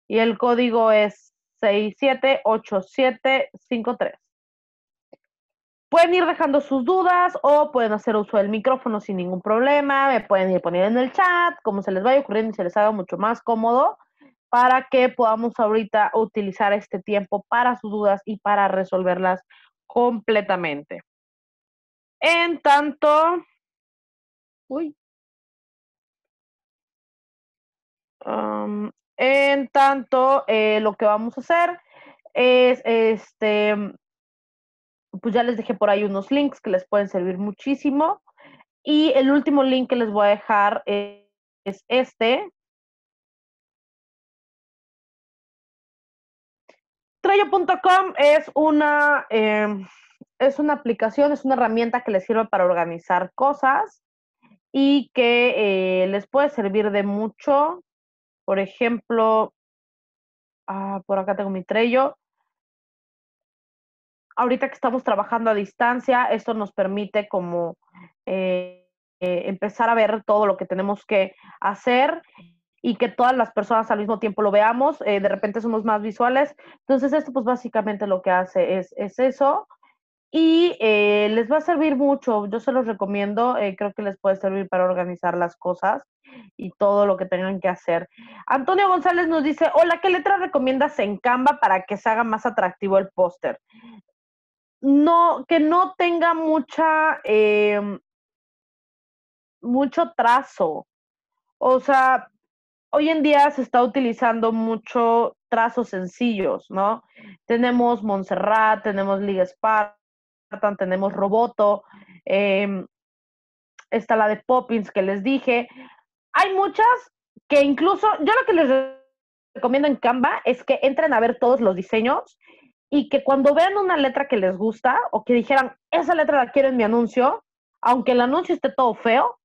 y el código es 678753. Pueden ir dejando sus dudas o pueden hacer uso del micrófono sin ningún problema, me pueden ir poniendo en el chat, como se les vaya ocurriendo y se les haga mucho más cómodo para que podamos ahorita utilizar este tiempo para sus dudas y para resolverlas completamente. En tanto, uy, en tanto, eh, lo que vamos a hacer es este pues ya les dejé por ahí unos links que les pueden servir muchísimo. Y el último link que les voy a dejar es, es este. Trello.com es una, em, es una aplicación, es una herramienta que les sirve para organizar cosas y que eh, les puede servir de mucho. Por ejemplo, ah, por acá tengo mi Trello. Ahorita que estamos trabajando a distancia, esto nos permite como eh, eh, empezar a ver todo lo que tenemos que hacer y que todas las personas al mismo tiempo lo veamos. de repente somos más visuales. Entonces, esto pues básicamente lo que hace es, es eso y eh, les va a servir mucho. Yo se los recomiendo, eh, creo que les puede servir para organizar las cosas y todo lo que tengan que hacer. Antonio González nos dice, hola, ¿qué letra recomiendas en Canva para que se haga más atractivo el póster? No, que no tenga mucha, em, mucho trazo. O sea, hoy en día se está utilizando mucho trazos sencillos, ¿no? Tenemos Montserrat, tenemos Liga Spark, tenemos Roboto, em, está la de Poppins que les dije. Hay muchas que incluso, yo lo que les recomiendo en Canva es que entren a ver todos los diseños y que cuando vean una letra que les gusta o que dijeran, esa letra la quiero en mi anuncio, aunque el anuncio esté todo feo,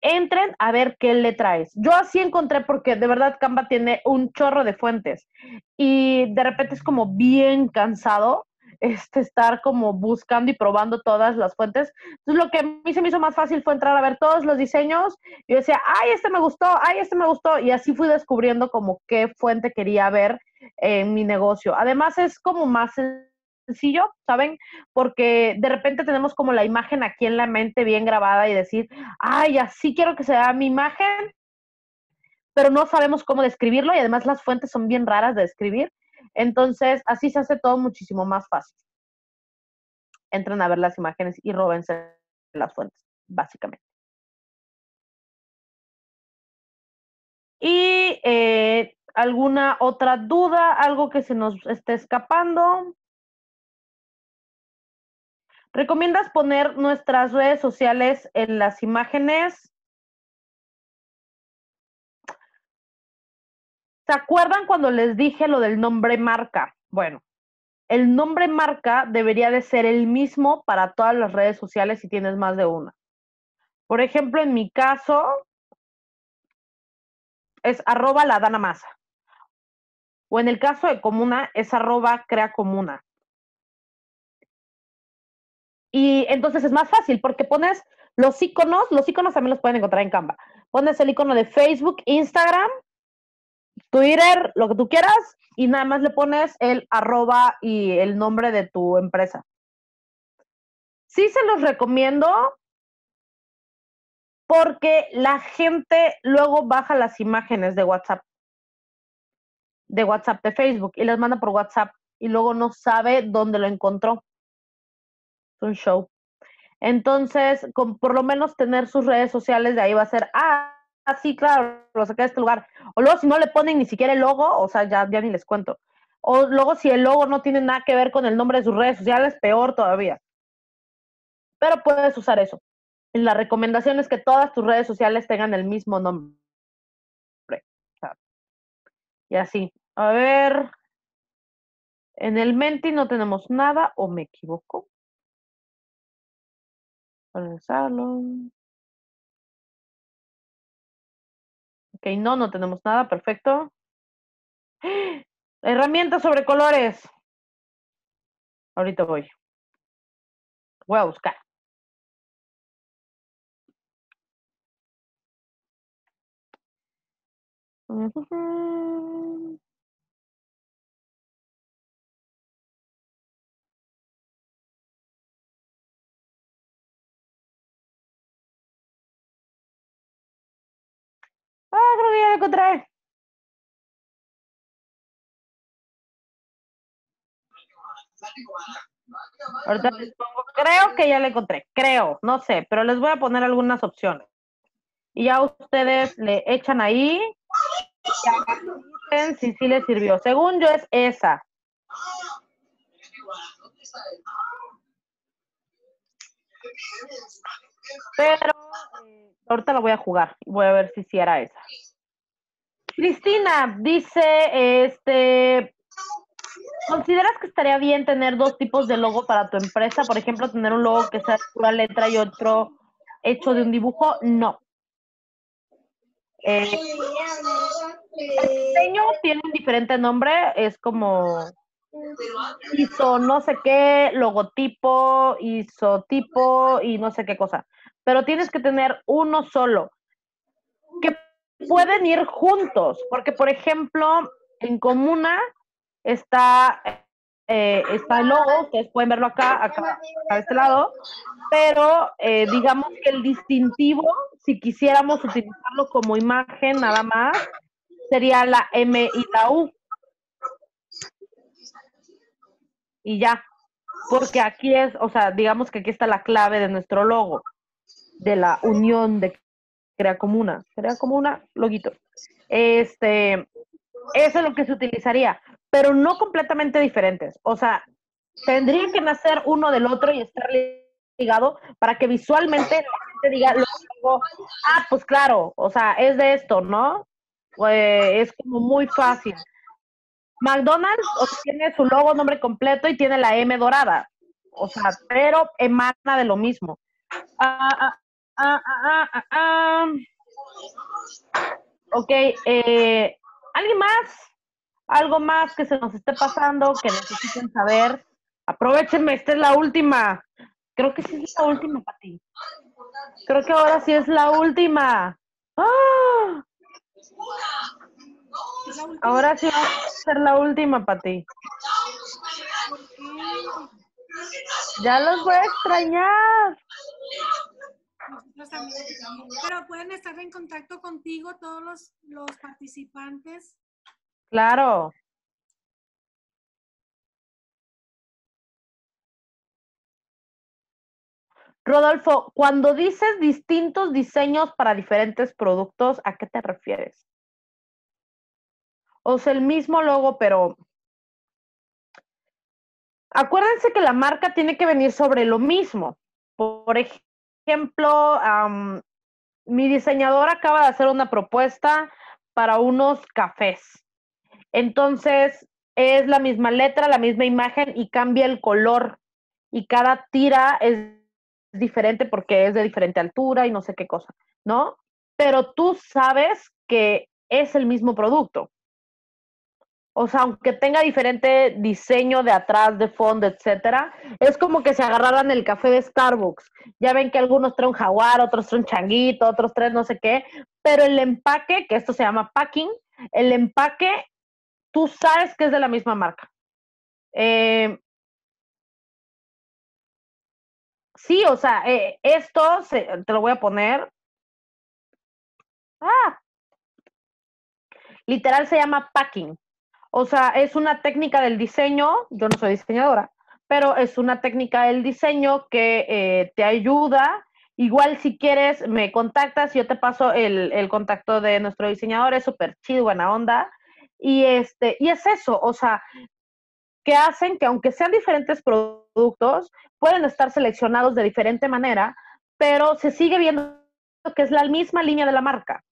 entren a ver qué letra es. Yo así encontré porque de verdad Canva tiene un chorro de fuentes y de repente es como bien cansado este, estar como buscando y probando todas las fuentes. Entonces, lo que a mí se me hizo más fácil fue entrar a ver todos los diseños. Yo decía, ay, este me gustó, ay, este me gustó. Y así fui descubriendo como qué fuente quería ver en mi negocio. Además, es como más sencillo, ¿saben? Porque de repente tenemos como la imagen aquí en la mente bien grabada y decir, ay, así quiero que sea mi imagen, pero no sabemos cómo describirlo y además las fuentes son bien raras de escribir. Entonces, así se hace todo muchísimo más fácil. Entren a ver las imágenes y róbense las fuentes, básicamente. Y eh, alguna otra duda, algo que se nos esté escapando. ¿Recomiendas poner nuestras redes sociales en las imágenes? ¿Se acuerdan cuando les dije lo del nombre marca? Bueno, el nombre marca debería de ser el mismo para todas las redes sociales si tienes más de una. Por ejemplo, en mi caso es arroba la Masa. O en el caso de comuna es arroba crea comuna. Y entonces es más fácil porque pones los iconos, los iconos también los pueden encontrar en Canva. Pones el icono de Facebook, Instagram Twitter, lo que tú quieras, y nada más le pones el arroba y el nombre de tu empresa. Sí se los recomiendo porque la gente luego baja las imágenes de WhatsApp, de WhatsApp de Facebook, y las manda por WhatsApp y luego no sabe dónde lo encontró. Es un show. Entonces, con por lo menos tener sus redes sociales, de ahí va a ser, ah, sí, claro, lo saqué de este lugar. O luego si no le ponen ni siquiera el logo, o sea, ya, ya ni les cuento. O luego si el logo no tiene nada que ver con el nombre de sus redes sociales, peor todavía. Pero puedes usar eso. La recomendación es que todas tus redes sociales tengan el mismo nombre. Y así. A ver. En el Menti no tenemos nada, o me equivoco. Regresarlo. Ok, no, no tenemos nada, perfecto. Herramientas sobre colores. Ahorita voy. Voy a buscar. Ah, creo que ya la encontré. Ahorita les pongo, creo que ya la encontré, creo, no sé, pero les voy a poner algunas opciones. Y ya ustedes le echan ahí dicen si sí les sirvió. Según yo es esa. pero eh, ahorita la voy a jugar. Voy a ver si sí era esa. Cristina dice, este, ¿consideras que estaría bien tener dos tipos de logo para tu empresa? Por ejemplo, tener un logo que sea de pura letra y otro hecho de un dibujo. No. Eh, el diseño tiene un diferente nombre, es como hizo no sé qué, logotipo, isotipo y no sé qué cosa. Pero tienes que tener uno solo. Que pueden ir juntos, porque por ejemplo, en comuna está, eh, está el logo, ustedes pueden verlo acá, acá, a este lado, pero eh, digamos que el distintivo, si quisiéramos utilizarlo como imagen nada más, sería la M y la U. Y ya, porque aquí es, o sea, digamos que aquí está la clave de nuestro logo, de la unión de crea comuna, crea comuna, loguito. Este, eso es lo que se utilizaría, pero no completamente diferentes. O sea, tendría que nacer uno del otro y estar ligado para que visualmente la gente diga, ah, pues claro, o sea, es de esto, ¿no? Es como muy fácil. McDonald's tiene su logo, nombre completo y tiene la M dorada. O sea, pero emana de lo mismo. Ah, ah, Ah, ah, ah, ah, ok, eh, ¿alguien más? ¿Algo más que se nos esté pasando que necesiten saber? Aprovechenme, esta es la última. Creo que sí es la última, Pati. Creo que ahora sí es la última. ¡Ah! Ahora sí va a ser la última, Pati. Ya los voy a extrañar. Pero pueden estar en contacto contigo todos los, los participantes. Claro. Rodolfo, cuando dices distintos diseños para diferentes productos, ¿a qué te refieres? O sea, el mismo logo, pero acuérdense que la marca tiene que venir sobre lo mismo. Por ejemplo, mi diseñador acaba de hacer una propuesta para unos cafés. Entonces, es la misma letra, la misma imagen y cambia el color. Y cada tira es diferente porque es de diferente altura y no sé qué cosa, ¿no? Pero tú sabes que es el mismo producto. O sea, aunque tenga diferente diseño de atrás, de fondo, etcétera, es como que se agarraran el café de Starbucks. Ya ven que algunos traen jaguar, otros traen changuito, otros traen no sé qué, pero el empaque, que esto se llama packing, el empaque, tú sabes que es de la misma marca. Eh, sí, o sea, eh, esto te lo voy a poner. Ah, literal se llama packing. O sea, es una técnica del diseño, yo no soy diseñadora, pero es una técnica del diseño que eh, te ayuda. Igual si quieres, me contactas, yo te paso el, contacto de nuestro diseñador, es súper chido, buena onda. Y, este, y es eso, o sea, que hacen que aunque sean diferentes productos, pueden estar seleccionados de diferente manera, pero se sigue viendo que es la misma línea de la marca,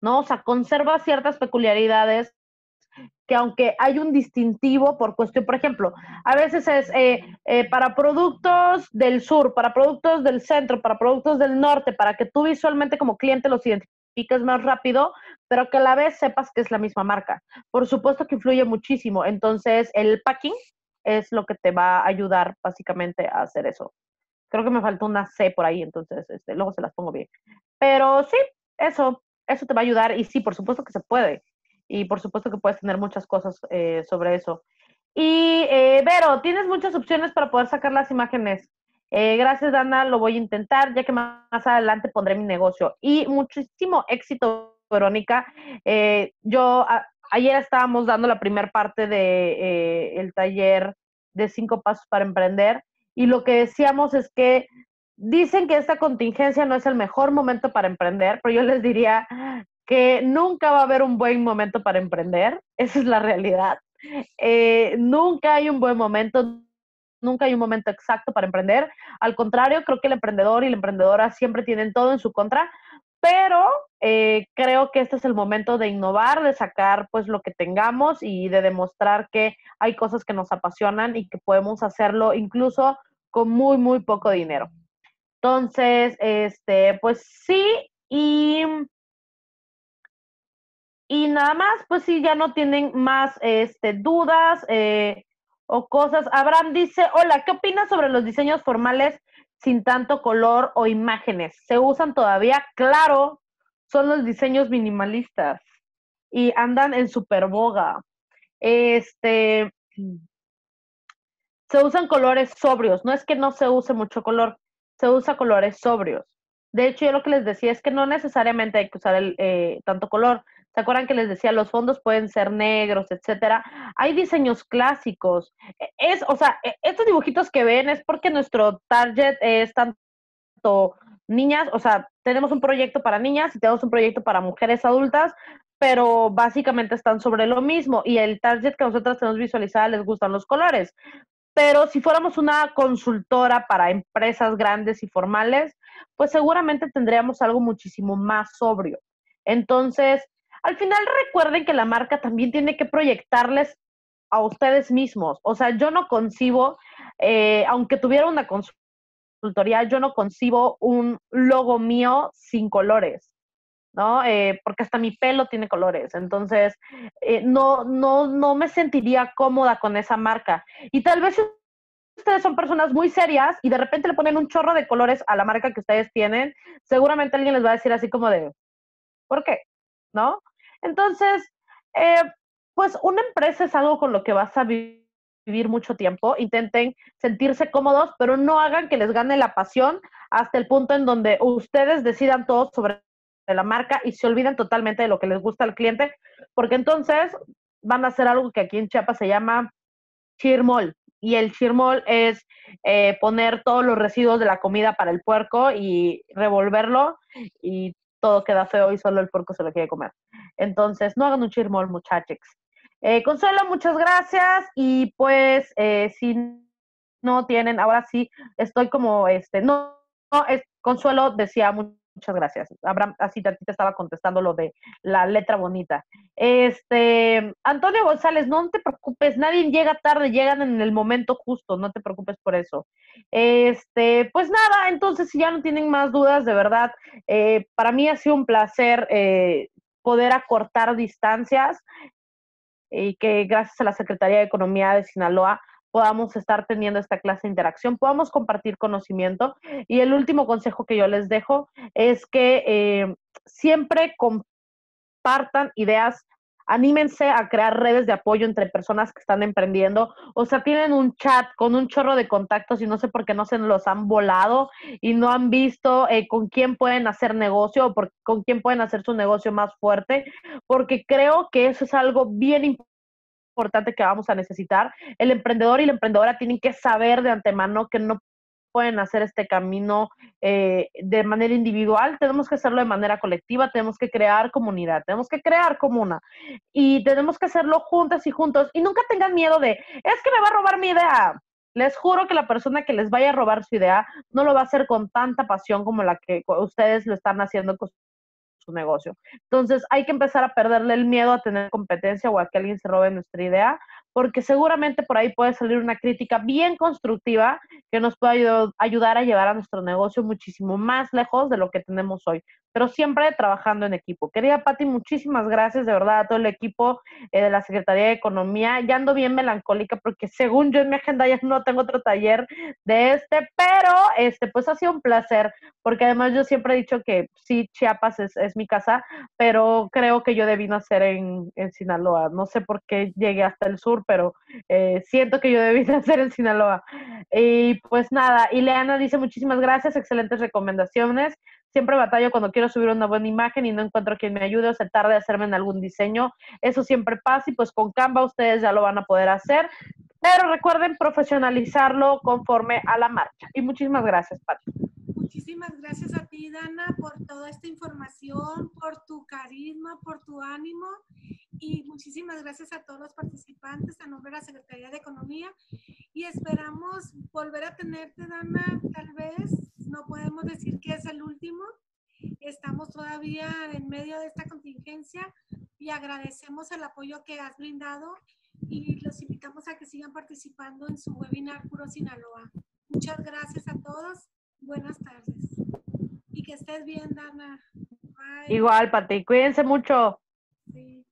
¿no? O sea, conserva ciertas peculiaridades que aunque hay un distintivo por cuestión, por ejemplo, a veces es eh, eh, para productos del sur, para productos del centro, para productos del norte, para que tú visualmente como cliente los identifiques más rápido, pero que a la vez sepas que es la misma marca. Por supuesto que influye muchísimo. Entonces, el packing es lo que te va a ayudar básicamente a hacer eso. Creo que me faltó una C por ahí, entonces este, luego se las pongo bien. Pero sí, eso, eso te va a ayudar y sí, por supuesto que se puede y por supuesto que puedes tener muchas cosas eh, sobre eso. Y eh, Vero, tienes muchas opciones para poder sacar las imágenes. Eh, gracias, Dana, lo voy a intentar, ya que más, adelante pondré mi negocio. Y muchísimo éxito, Verónica. yo ayer estábamos dando la primera parte de el taller de cinco pasos para emprender y lo que decíamos es que dicen que esta contingencia no es el mejor momento para emprender, pero yo les diría que nunca va a haber un buen momento para emprender, esa es la realidad. Eh, nunca hay un buen momento, nunca hay un momento exacto para emprender. Al contrario, creo que el emprendedor y la emprendedora siempre tienen todo en su contra, pero eh, creo que este es el momento de innovar, de sacar pues lo que tengamos y de demostrar que hay cosas que nos apasionan y que podemos hacerlo incluso con muy, muy poco dinero. Entonces, este, pues sí, y y nada más, pues sí, ya no tienen más este, dudas eh, o cosas. Abraham dice, hola, ¿qué opinas sobre los diseños formales sin tanto color o imágenes? ¿Se usan todavía? Claro, son los diseños minimalistas y andan en super boga. Este, se usan colores sobrios, no es que no se use mucho color, se usa colores sobrios. De hecho, yo lo que les decía es que no necesariamente hay que usar el, eh, tanto color. ¿Se acuerdan que les decía los fondos pueden ser negros, etcétera? Hay diseños clásicos. E, es, o sea, e, estos dibujitos que ven es porque nuestro target es tanto niñas, o sea, tenemos un proyecto para niñas y tenemos un proyecto para mujeres adultas, pero básicamente están sobre lo mismo y el target que nosotros tenemos visualizada les gustan los colores. Pero si fuéramos una consultora para empresas grandes y formales, pues seguramente tendríamos algo muchísimo más sobrio. Entonces, al final recuerden que la marca también tiene que proyectarles a ustedes mismos. O sea, yo no concibo, eh, aunque tuviera una consultoría, yo no concibo un logo mío sin colores, ¿no? Eh, porque hasta mi pelo tiene colores. Entonces, eh, no, no, no me sentiría cómoda con esa marca. Y tal vez ustedes son personas muy serias y de repente le ponen un chorro de colores a la marca que ustedes tienen, seguramente alguien les va a decir así como de, ¿por qué? ¿No? Entonces, eh, pues una empresa es algo con lo que vas a vivir mucho tiempo. Intenten sentirse cómodos, pero no hagan que les gane la pasión hasta el punto en donde ustedes decidan todo sobre la marca y se olviden totalmente de lo que les gusta al cliente, porque entonces van a hacer algo que aquí en Chiapas se llama chirmol. Y el chirmol es eh, poner todos los residuos de la comida para el puerco y revolverlo y todo queda feo y solo el puerco se lo quiere comer. Entonces, no hagan un chirmol, muchachos. Eh, Consuelo, muchas gracias. Y pues, eh, si no tienen, ahora sí, estoy como, este, no, no es, Consuelo decía muchas gracias. Abraham, así te estaba contestando lo de la letra bonita. Este, Antonio González, no te preocupes, nadie llega tarde, llegan en el momento justo, no te preocupes por eso. Este, pues nada, entonces si ya no tienen más dudas, de verdad, eh, para mí ha sido un placer eh, poder acortar distancias y que gracias a la Secretaría de Economía de Sinaloa podamos estar teniendo esta clase de interacción, podamos compartir conocimiento. Y el último consejo que yo les dejo es que eh, siempre compartan ideas anímense a crear redes de apoyo entre personas que están emprendiendo. O sea, tienen un chat con un chorro de contactos y no sé por qué no se los han volado y no han visto eh, con quién pueden hacer negocio o con quién pueden hacer su negocio más fuerte, porque creo que eso es algo bien importante que vamos a necesitar. El emprendedor y la emprendedora tienen que saber de antemano que no pueden hacer este camino eh, de manera individual, tenemos que hacerlo de manera colectiva, tenemos que crear comunidad, tenemos que crear comuna y tenemos que hacerlo juntas y juntos y nunca tengan miedo de, es que me va a robar mi idea. Les juro que la persona que les vaya a robar su idea no lo va a hacer con tanta pasión como la que ustedes lo están haciendo su negocio. Entonces hay que empezar a perderle el miedo a tener competencia o a que alguien se robe nuestra idea, porque seguramente por ahí puede salir una crítica bien constructiva que nos puede ayudar a llevar a nuestro negocio muchísimo más lejos de lo que tenemos hoy, pero siempre trabajando en equipo. Querida Patti, muchísimas gracias de verdad a todo el equipo eh, de la Secretaría de Economía. Ya ando bien melancólica porque según yo en mi agenda ya no tengo otro taller de este, pero este pues ha sido un placer porque además yo siempre he dicho que sí, Chiapas es, es mi casa, pero creo que yo debí nacer en, en Sinaloa. No sé por qué llegué hasta el sur, pero eh, siento que yo debí hacer en Sinaloa. Y pues nada, Ileana dice muchísimas gracias, excelentes recomendaciones. Siempre batallo cuando quiero subir una buena imagen y no encuentro quien me ayude o se tarde a hacerme en algún diseño. Eso siempre pasa y pues con Canva ustedes ya lo van a poder hacer. Pero recuerden profesionalizarlo conforme a la marcha. Y muchísimas gracias, Pati. Muchísimas gracias a ti, Dana, por toda esta información, por tu carisma, por tu ánimo y muchísimas gracias a todos los participantes a nombre de la Secretaría de Economía y esperamos volver a tenerte, Dana, tal vez. No podemos decir que es el último. Estamos todavía en medio de esta contingencia y agradecemos el apoyo que has brindado y los invitamos a que sigan participando en su webinar Puro Sinaloa. Muchas gracias a todos. Buenas tardes. Y que estés bien, Dana. Igual, Pati. Cuídense mucho. Sí.